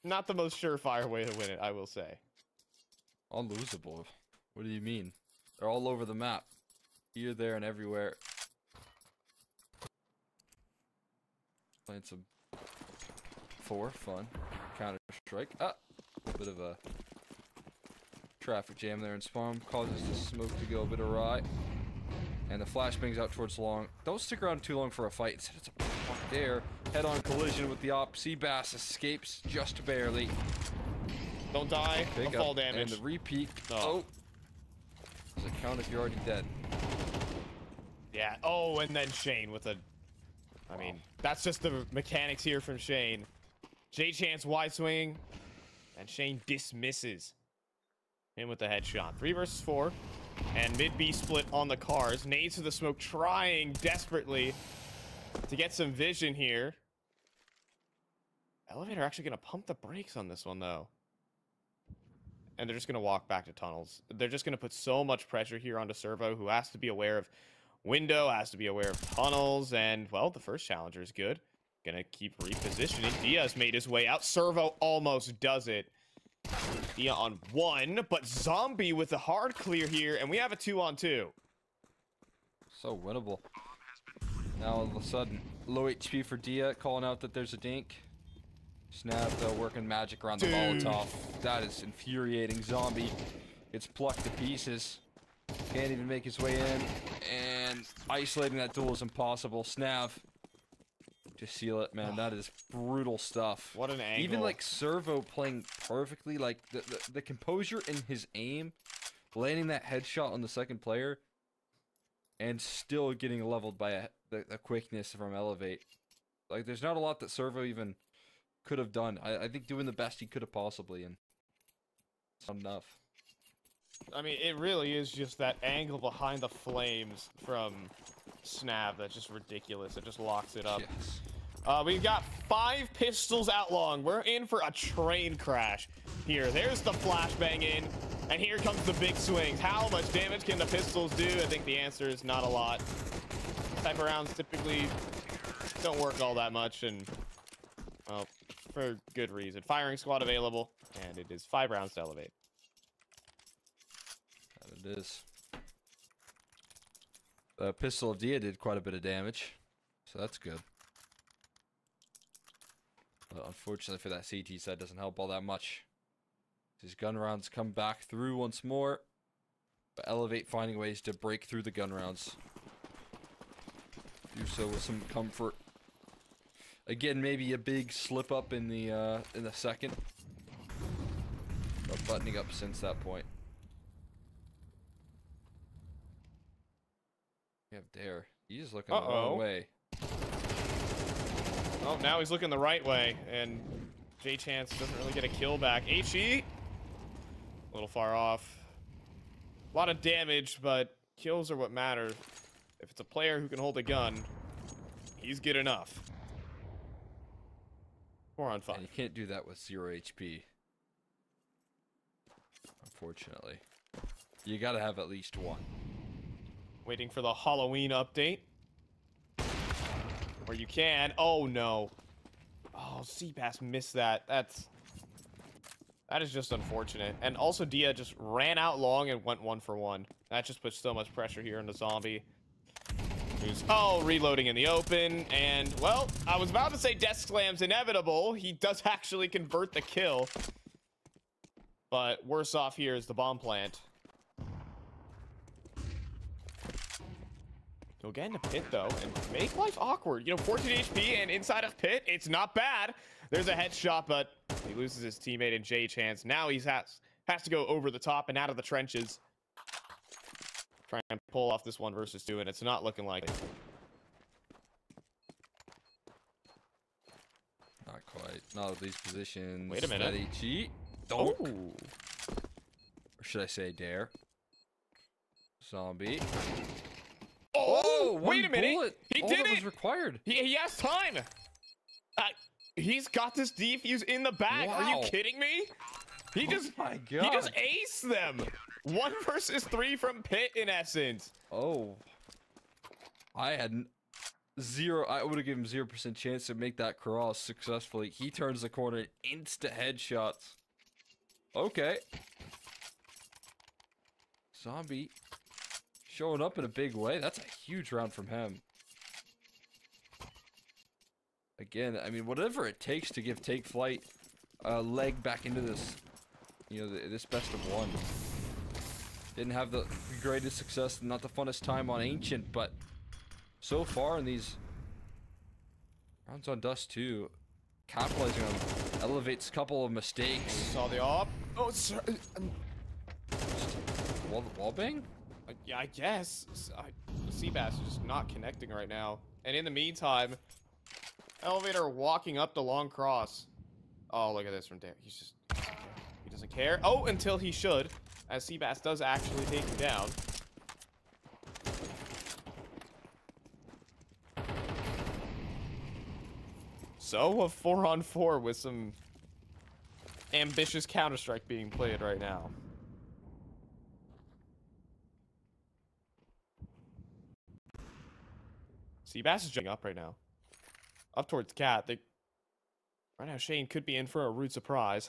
not the most surefire way to win it, I will say. Unlosable. What do you mean? They're all over the map. Here, there, and everywhere. Playing some four, fun. Counter strike. Ah! A Bit of a traffic jam there in spawn. Causes the smoke to go a bit awry. And the flashbangs out towards long. Don't stick around too long for a fight. Instead, it's a there. Head-on collision with the op. Seabass escapes just barely. Don't die. Big Don't fall damage. And the repeat. Oh. Oh. Does it count if you're already dead? Yeah. Oh, and then Shane with a. I mean, that's just the mechanics here from Shane. J Chance wide swing, and Shane dismisses him with the headshot. Three versus four, and mid B split on the cars. Nades to the smoke, trying desperately to get some vision here. Elevator actually gonna pump the brakes on this one though. And they're just gonna walk back to tunnels. They're just gonna put so much pressure here onto Servo, who has to be aware of window, has to be aware of tunnels, and well, the first challenger is good. Gonna keep repositioning. Diaz made his way out. Servo almost does it. Dia on one, but Zombie with a hard clear here, and we have a two on two. So winnable. Now all of a sudden, low HP for Dia, calling out that there's a dink. Snap though, working magic around the Dude. Molotov. That is infuriating. Zombie gets plucked to pieces. Can't even make his way in. And isolating that duel is impossible. Snav. Just seal it, man. That is brutal stuff. What an angle. Even like Servo playing perfectly, like the, the, the composure in his aim, landing that headshot on the second player, and still getting leveled by a, the, the quickness from Elevate. Like, there's not a lot that Servo even could have done. I, I think doing the best he could have possibly, and enough. I mean, it really is just that angle behind the flames from Snav that's just ridiculous. It just locks it up. Yes. Uh, we've got five pistols out long. We're in for a train crash here. There's the flashbang in, and here comes the big swings. How much damage can the pistols do? I think the answer is not a lot. Type of rounds typically don't work all that much, and well, for good reason. Firing squad available, and it is five rounds to elevate. That it is. The pistol of Dia did quite a bit of damage, so that's good. But unfortunately for that CT side, doesn't help all that much. His gun rounds come back through once more, but Elevate finding ways to break through the gun rounds. Do so with some comfort. Again, maybe a big slip up in the uh, in the second, but buttoning up since that point. You have Dare. He's looking the Uh-oh. wrong way. Oh, now he's looking the right way, and J Chance doesn't really get a kill back. HE, a little far off. A lot of damage, but kills are what matter. If it's a player who can hold a gun, he's good enough. Four on And you can't do that with zero HP. Unfortunately. You gotta have at least one. Waiting for the Halloween update. Or you can. Oh no. Oh, Seabass missed that. That's that is just unfortunate. And also Dia just ran out long and went one for one. That just puts so much pressure here on the zombie. Who's oh reloading in the open. And well, I was about to say Death slam's inevitable. He does actually convert the kill. But worse off here is the bomb plant. He'll get into pit though and make life awkward. You know, 14 HP and inside of pit, it's not bad. There's a headshot, but he loses his teammate in J Chance. Now he has has to go over the top and out of the trenches. Pull off this one versus two, and it's not looking like it. Not quite. Not at these positions. Wait a minute. HE. Don't. Oh, Or should I say dare? Zombie. oh, one wait a minute. bullet. He All did it. was required. He, he has time. Uh, he's got this defuse in the bag. Are you kidding me? He just oh my he just aced them. One versus three from pit in essence. Oh. I hadn't. zero. I would have given him zero percent chance to make that cross successfully. He turns the corner, insta headshots. Okay. Zombie showing up in a big way. That's a huge round from him. Again, I mean, whatever it takes to give Take Flyte a leg back into this, you know, this best of one. Didn't have the greatest success, not the funnest time on Ancient, but so far in these rounds on Dust 2, capitalizing on elevates a couple of mistakes. Saw the op. Oh, sir. um, Wall, wall bang? uh, yeah, I guess. S- I, Seabass is just not connecting right now. And in the meantime, elevator walking up the long cross. Oh, look at this from there. He's just. He doesn't care. Oh, until he should. As Seabass does actually take him down. So, a four on four with some ambitious Counter Strike being played right now. Seabass is jumping up right now. Up towards Cat. They right now Shane could be in for a rude surprise.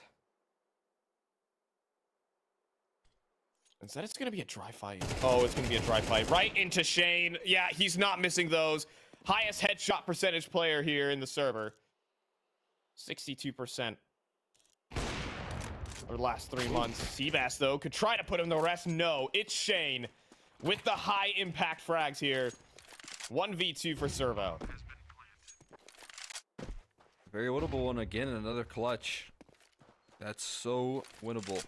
Instead, it's gonna be a dry fight. Oh, it's gonna be a dry fight right into Shane. Yeah, he's not missing those. Highest headshot percentage player here in the server. 62% over the last three months. Seabass, though, could try to put him to rest. No, it's Shane with the high impact frags here. 1v2 for Servo. Very winnable one again, and another clutch. That's so winnable.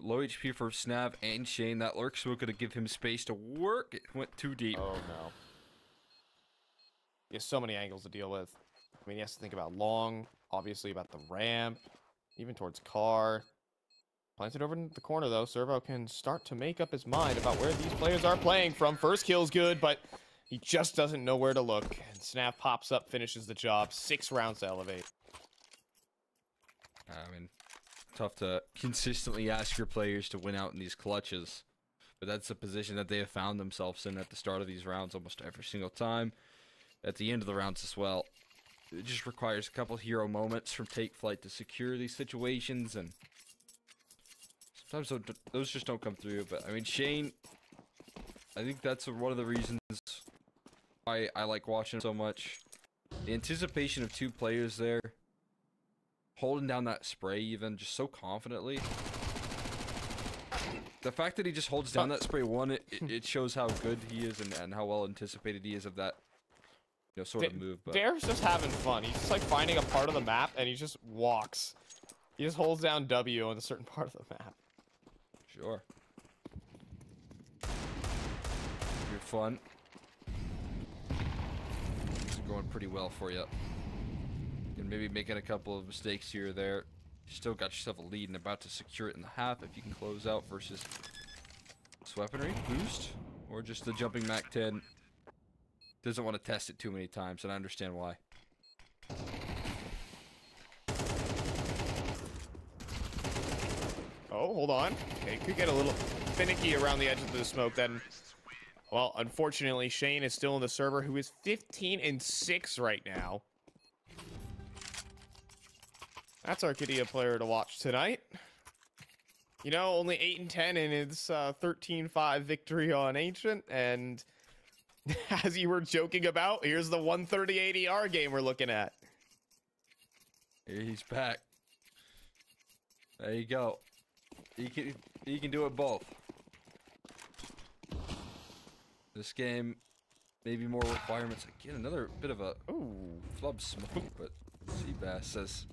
Low HP for Snav and Shane. That lurk smoke going to give him space to work. It went too deep. Oh, no. He has so many angles to deal with. I mean, he has to think about long, obviously about the ramp, even towards car. Plants it over in the corner, though. Servo can start to make up his mind about where these players are playing from. First kill's good, but he just doesn't know where to look. And Snap pops up, finishes the job. Six rounds to elevate. I mean, tough to consistently ask your players to win out in these clutches. But that's the position that they have found themselves in at the start of these rounds almost every single time. At the end of the rounds as well. It just requires a couple hero moments from Take Flyte to secure these situations, and sometimes those just don't come through. But I mean, Shane, I think that's one of the reasons why I like watching so much. The anticipation of two players there holding down that spray even just so confidently. The fact that he just holds down that spray one, it, it- shows how good he is and, and how well anticipated he is of that, you know, sort of move. But Dare's just having fun. He's just like finding a part of the map and he just walks. He just holds down W on a certain part of the map. sure, you're fun. It's going pretty well for you. And maybe making a couple of mistakes here or there. Still got yourself a lead and about to secure it in the half if you can close out versus this weaponry boost or just the jumping Mac 10. Doesn't want to test it too many times, and I understand why. Oh, hold on. Okay, could get a little finicky around the edge of the smoke then. Well, unfortunately, Shane is still in the server, who is 15 and 6 right now. That's Arcadia player to watch tonight. You know, only 8 and 10 in his uh, 13-5 victory on Ancient, and as you were joking about, here's the 130 ADR game we're looking at. Here he's back. There you go. He can he can do it both. This game, maybe more requirements. Again, another bit of a Ooh. flub smoke, but Seabass says,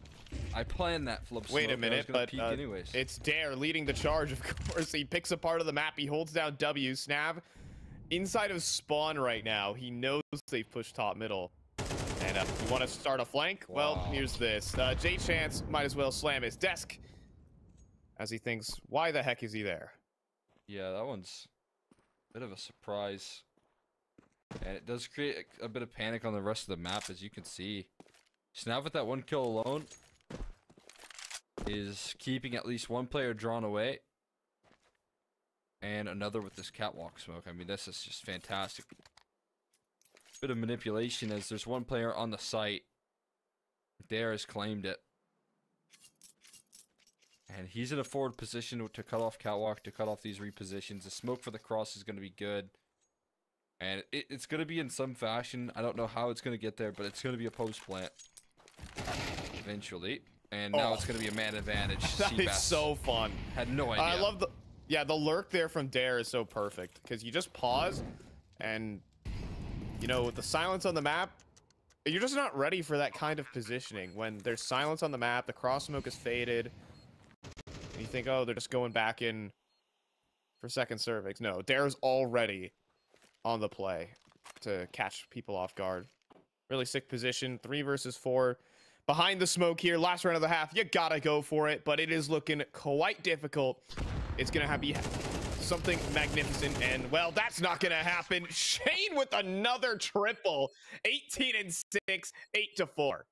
"I planned that flub smoke. Wait a minute, but uh, anyways." it's Dare leading the charge, of course. He picks a part of the map. He holds down W. Snav inside of spawn right now. He knows they've pushed top middle. And uh, you want to start a flank? Well, here's this. Uh, J Chance might as well slam his desk as he thinks, why the heck is he there? Yeah, that one's a bit of a surprise. And it does create a, a bit of panic on the rest of the map, as you can see. Snav with that one kill alone is keeping at least one player drawn away. And another with this catwalk smoke. I mean, this is just fantastic. bit of manipulation as there's one player on the site. Dare has claimed it. And he's in a forward position to cut off Catwalk, to cut off these repositions. The smoke for the cross is going to be good. And it, it's going to be in some fashion. I don't know how it's going to get there, but it's going to be a post plant. Eventually. And now Oh. it's going to be a man advantage. That is so fun. Had no idea. I love the yeah the lurk there from Dare is so perfect because you just pause and you know with the silence on the map you're just not ready for that kind of positioning when there's silence on the map the cross smoke is faded and you think oh they're just going back in for second cervix no Dare's already on the play to catch people off guard really sick position three versus four behind the smoke here last round of the half you gotta go for it but it is looking quite difficult. It's gonna have be something magnificent and well that's not gonna happen. Shane with another triple 18 and 6 8 to 4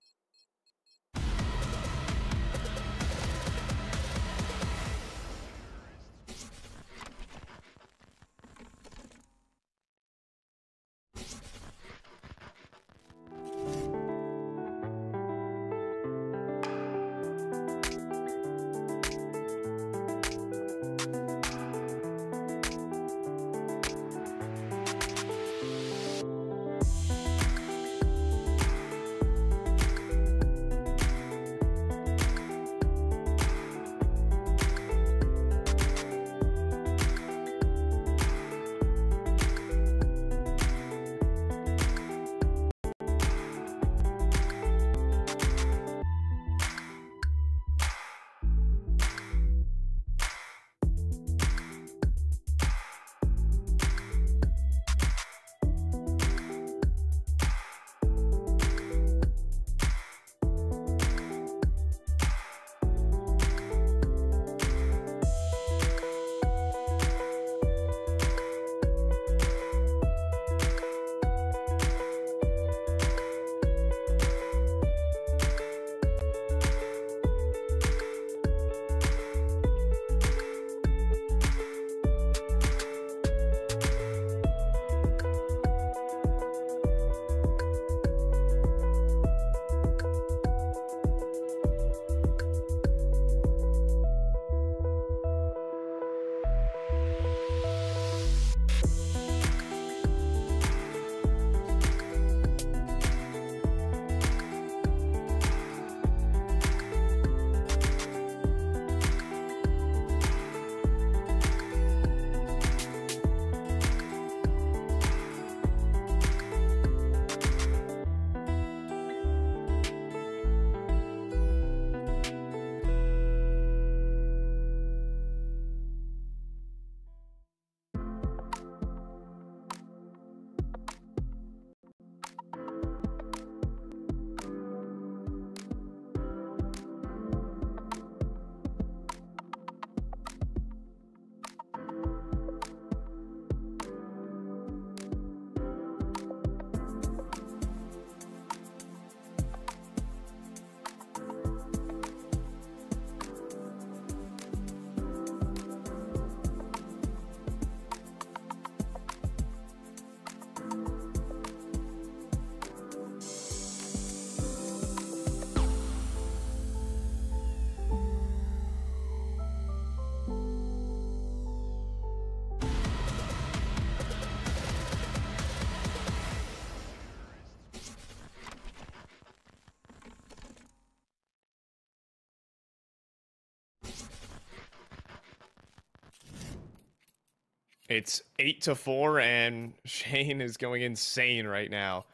It's eight to four, and Shane is going insane right now.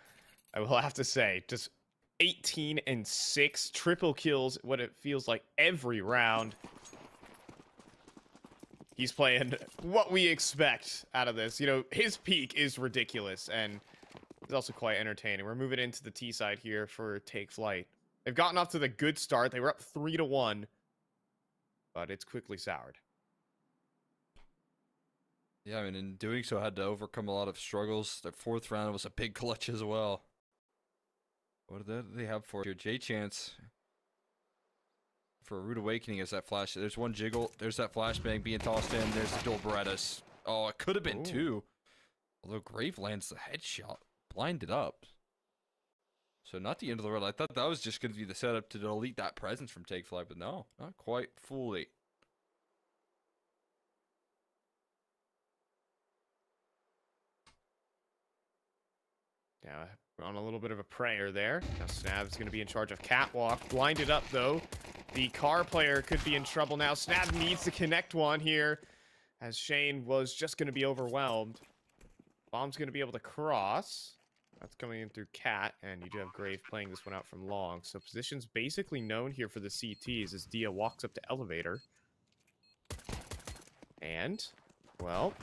I will have to say, just 18 and six triple kills, what it feels like every round. He's playing what we expect out of this. You know, his peak is ridiculous, and it's also quite entertaining. We're moving into the T side here for Take Flyte. They've gotten off to the good start. They were up three to one, but it's quickly soured. Yeah, I mean, in doing so, I had to overcome a lot of struggles. The fourth round was a big clutch as well. What did they have for you? J Chance for a rude awakening is that flash. There's one jiggle. There's that flashbang being tossed in. There's the dual Berettas. Oh, it could have been Ooh. two. Although Grave lands the headshot. blinded up. So not the end of the world. I thought that was just going to be the setup to delete that presence from Take Flyte, but no, not quite fully. We're on a little bit of a prayer there. Now Snav's going to be in charge of Catwalk. Blinded up, though. The car player could be in trouble now. Snav needs to connect one here, as Shane was just going to be overwhelmed. Bomb's going to be able to cross. That's coming in through Cat, and you do have Grave playing this one out from long. So position's basically known here for the CTs as Dia walks up to Elevator. And, well,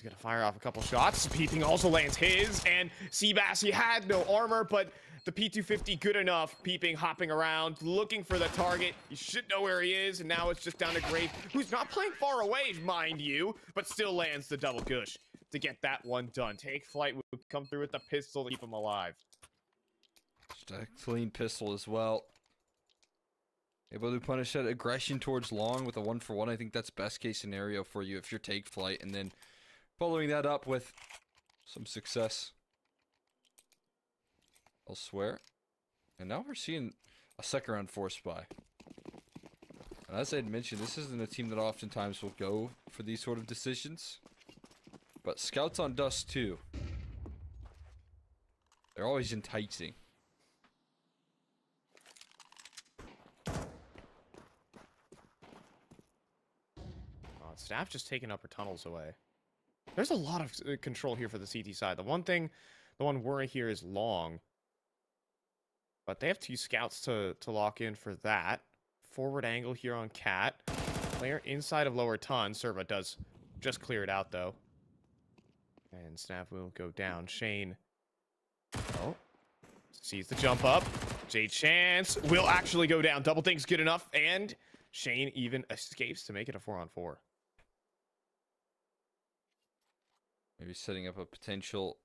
he's to fire off a couple shots. Peeping also lands his, and Seabass, he had no armor, but the P250 good enough. Peeping, hopping around, looking for the target. You should know where he is, and now it's just down to Grave, who's not playing far away, mind you, but still lands the double gush to get that one done. Take Flyte would come through with the pistol to keep him alive. Just a clean pistol as well. Able to punish that aggression towards long with a one for one. I think that's best case scenario for you if you're Take Flyte, and then following that up with some success elsewhere. And now we're seeing a second round force spy. And as I had mentioned, this isn't a team that oftentimes will go for these sort of decisions. But scouts on Dust 2. They're always enticing. Oh, staff just taking upper tunnels away. There's a lot of uh, control here for the CT side. The one thing, the one worry here is long. But they have two scouts to, to lock in for that. Forward angle here on Cat. Player inside of lower ton. Servo does just clear it out, though. And Snap will go down. Shane. Oh. Sees the jump up. J Chance will actually go down. Double things good enough. And Shane even escapes to make it a four on four. Maybe setting up a potential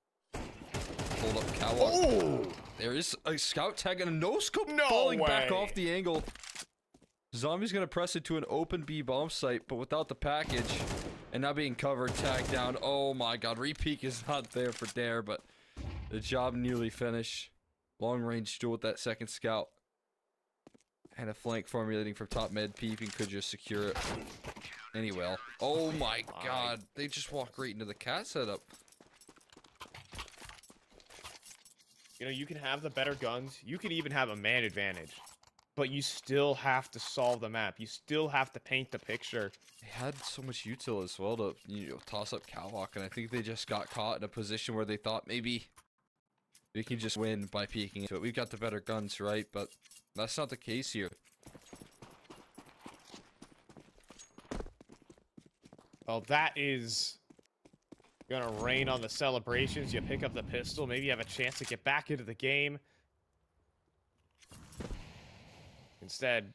hold up. Oh! There is a scout tag and a no scope No falling back off the angle. Zombie's gonna press it to an open B bomb site, but without the package. And now being covered, tagged down. Oh my god, repeak is not there for Dare, but the job nearly finished. Long range duel with that second scout. And a flank formulating from top mid. Peeping could just secure it. Anyway. Oh my My god, they just walk right into the cat setup. You know, you can have the better guns. You can even have a man advantage. But you still have to solve the map. You still have to paint the picture. They had so much util as well to you know toss up catwalk, and I think they just got caught in a position where they thought maybe we can just win by peeking into it. We've got the better guns, right? But that's not the case here. Well, that is gonna rain on the celebrations. You pick up the pistol. Maybe you have a chance to get back into the game. Instead,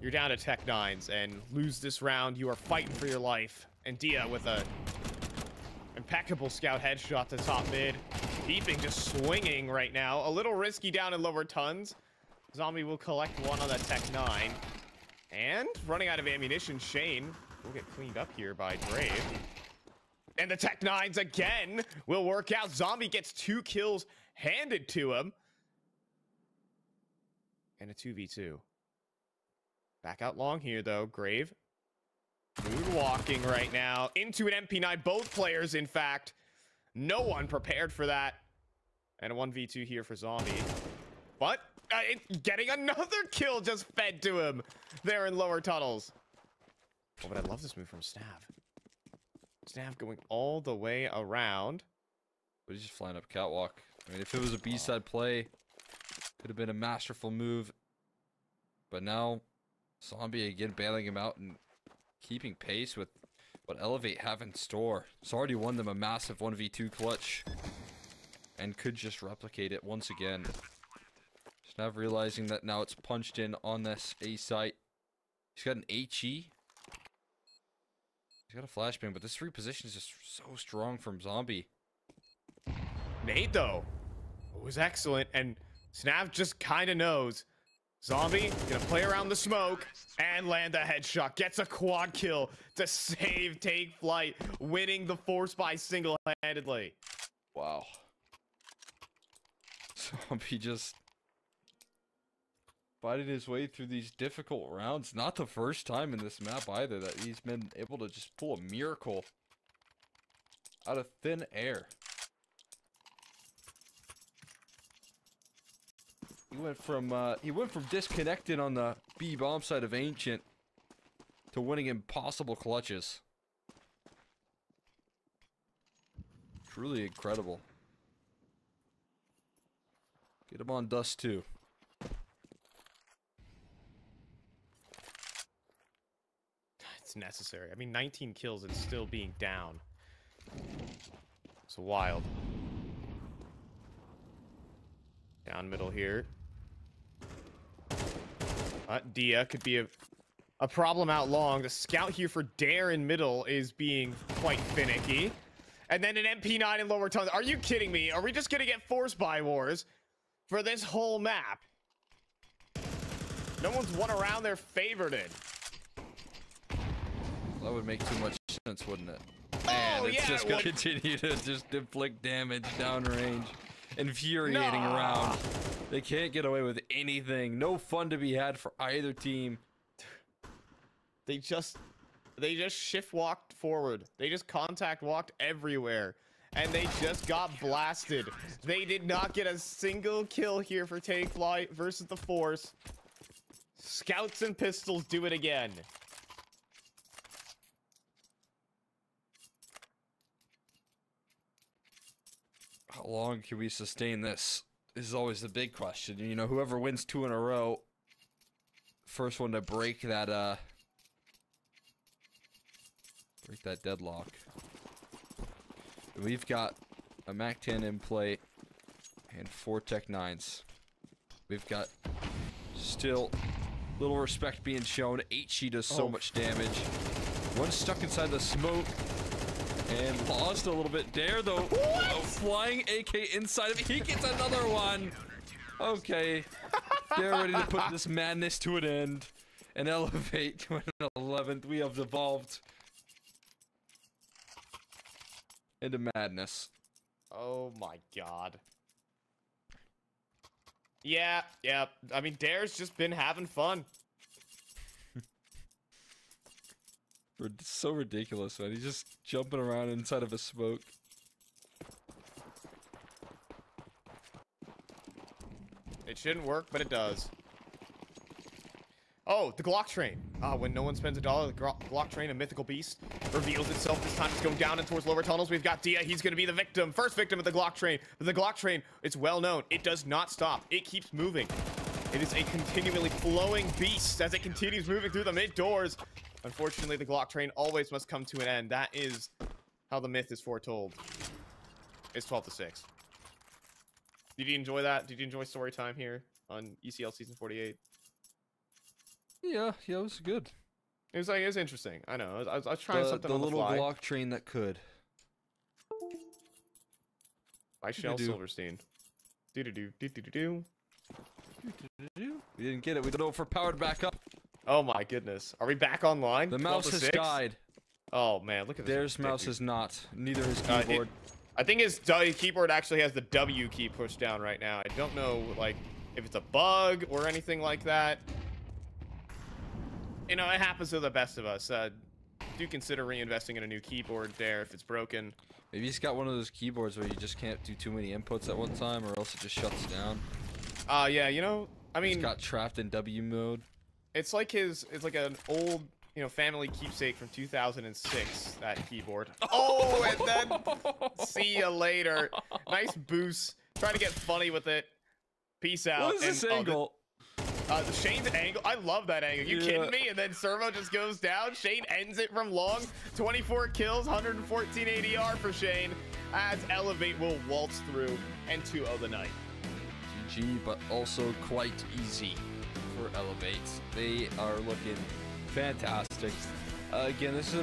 you're down to Tech Nines and lose this round. You are fighting for your life. And Dia with a impeccable scout headshot to top mid. Peeping, just swinging right now. A little risky down in lower tons. Zombie will collect one on the Tech 9. And running out of ammunition, Shane will get cleaned up here by Brave. And the Tech 9s again will work out. Zombie gets two kills handed to him. And a 2v2. Back out long here, though. Grave. Moonwalking right now into an MP9. Both players, in fact. No one prepared for that. And a 1v2 here for Zombie. But uh, it, getting another kill just fed to him there in lower tunnels. Oh, but I love this move from Snav. Snav going all the way around. But he's just flying up catwalk. I mean, if it was a B-side play, could have been a masterful move. But now, Zombie again bailing him out and keeping pace with what Elevate have in store. It's already won them a massive 1v2 clutch. And could just replicate it once again. Snav realizing that now it's punched in on this A site. He's got an HE. He's got a flashbang, but this reposition is just so strong from Zombie. Nate, though, was excellent. And Snav just kind of knows. Zombie gonna play around the smoke and land a headshot. Gets a quad kill to save Take Flyte, winning the force buy single-handedly. Wow. Zombie just fighting his way through these difficult rounds. Not the first time in this map either that he's been able to just pull a miracle out of thin air. He went from uh, he went from disconnected on the B bomb side of Ancient to winning impossible clutches. Truly incredible. Get him on Dust 2. It's necessary. I mean, 19 kills and still being down. It's wild. Down middle here. Uh, Dia could be a, a problem out long. The scout here for Dare in middle is being quite finicky. And then an MP9 in lower tunnels. Are you kidding me? Are we just gonna get forced by wars for this whole map? No one's won around their favorited. That would make too much sense, wouldn't it? And Oh, it's yeah, just it gonna would. continue to just inflict damage downrange. Infuriating Nah. around. They can't get away with anything. No fun to be had for either team. They just they just shift walked forward. They just contact walked everywhere. And they just got blasted. They did not get a single kill here for Take Flyte versus the Force. Scouts and pistols do it again. How long can we sustain this? This is always the big question. You know, whoever wins two in a row, first one to break that uh break that deadlock. We've got a Mac 10 in play and four Tech 9s. We've got still little respect being shown. Eight she does so Oh. much damage. One stuck inside the smoke and lost a little bit. Dare though, a flying AK inside of it. He gets another one. Okay, they're ready to put this madness to an end and elevate to an 11th. We have evolved into madness. Oh my god. Yeah, yeah. I mean, Dare's just been having fun. So ridiculous, man. He's just jumping around inside of a smoke. It shouldn't work, but it does. Oh, the Glock train. Ah, when no one spends a dollar, the Glock train, a mythical beast, reveals itself. This time it's going down and towards lower tunnels. We've got Dia. He's going to be the victim, first victim of the Glock train. The Glock train, it's well known. It does not stop. It keeps moving. It is a continually flowing beast as it continues moving through the mid doors. Unfortunately, the Glock train always must come to an end. That is how the myth is foretold. It's 12 to 6. Did you enjoy that? Did you enjoy story time here on ECL season 48? Yeah, yeah, it was good. It was like it was interesting. I know. I was, I was, I was trying The, something the the little fly. Glock train that could. By Shel. Silverstein. Do do do do do do do. We didn't get it. We got overpowered back up. Oh my goodness. Are we back online? The mouse has 6? died. Oh man, look at this. There's mouse is not. Neither is Uh, it- keyboard. I think his keyboard actually has the W key pushed down right now. I don't know, like, if it's a bug or anything like that. You know, it happens to the best of us. Uh, do consider reinvesting in a new keyboard there if it's broken. Maybe he's got one of those keyboards where you just can't do too many inputs at one time, or else it just shuts down. Uh, yeah, you know, I He's mean, got trapped in W mode. It's like his, it's like an old, you know, family keepsake from 2006, that keyboard. Oh, and then see you later. Nice boost. Trying to get funny with it. Peace out. What is And- this oh, the- angle? Uh, Shane's angle, I love that angle. You Yeah. kidding me? And then Servo just goes down. Shane ends it from long. 24 kills, 114 ADR for Shane. As Elevate will waltz through and 2-0 the night. GG, but also quite easy for Elevate. They are looking fantastic. Uh, again, this is a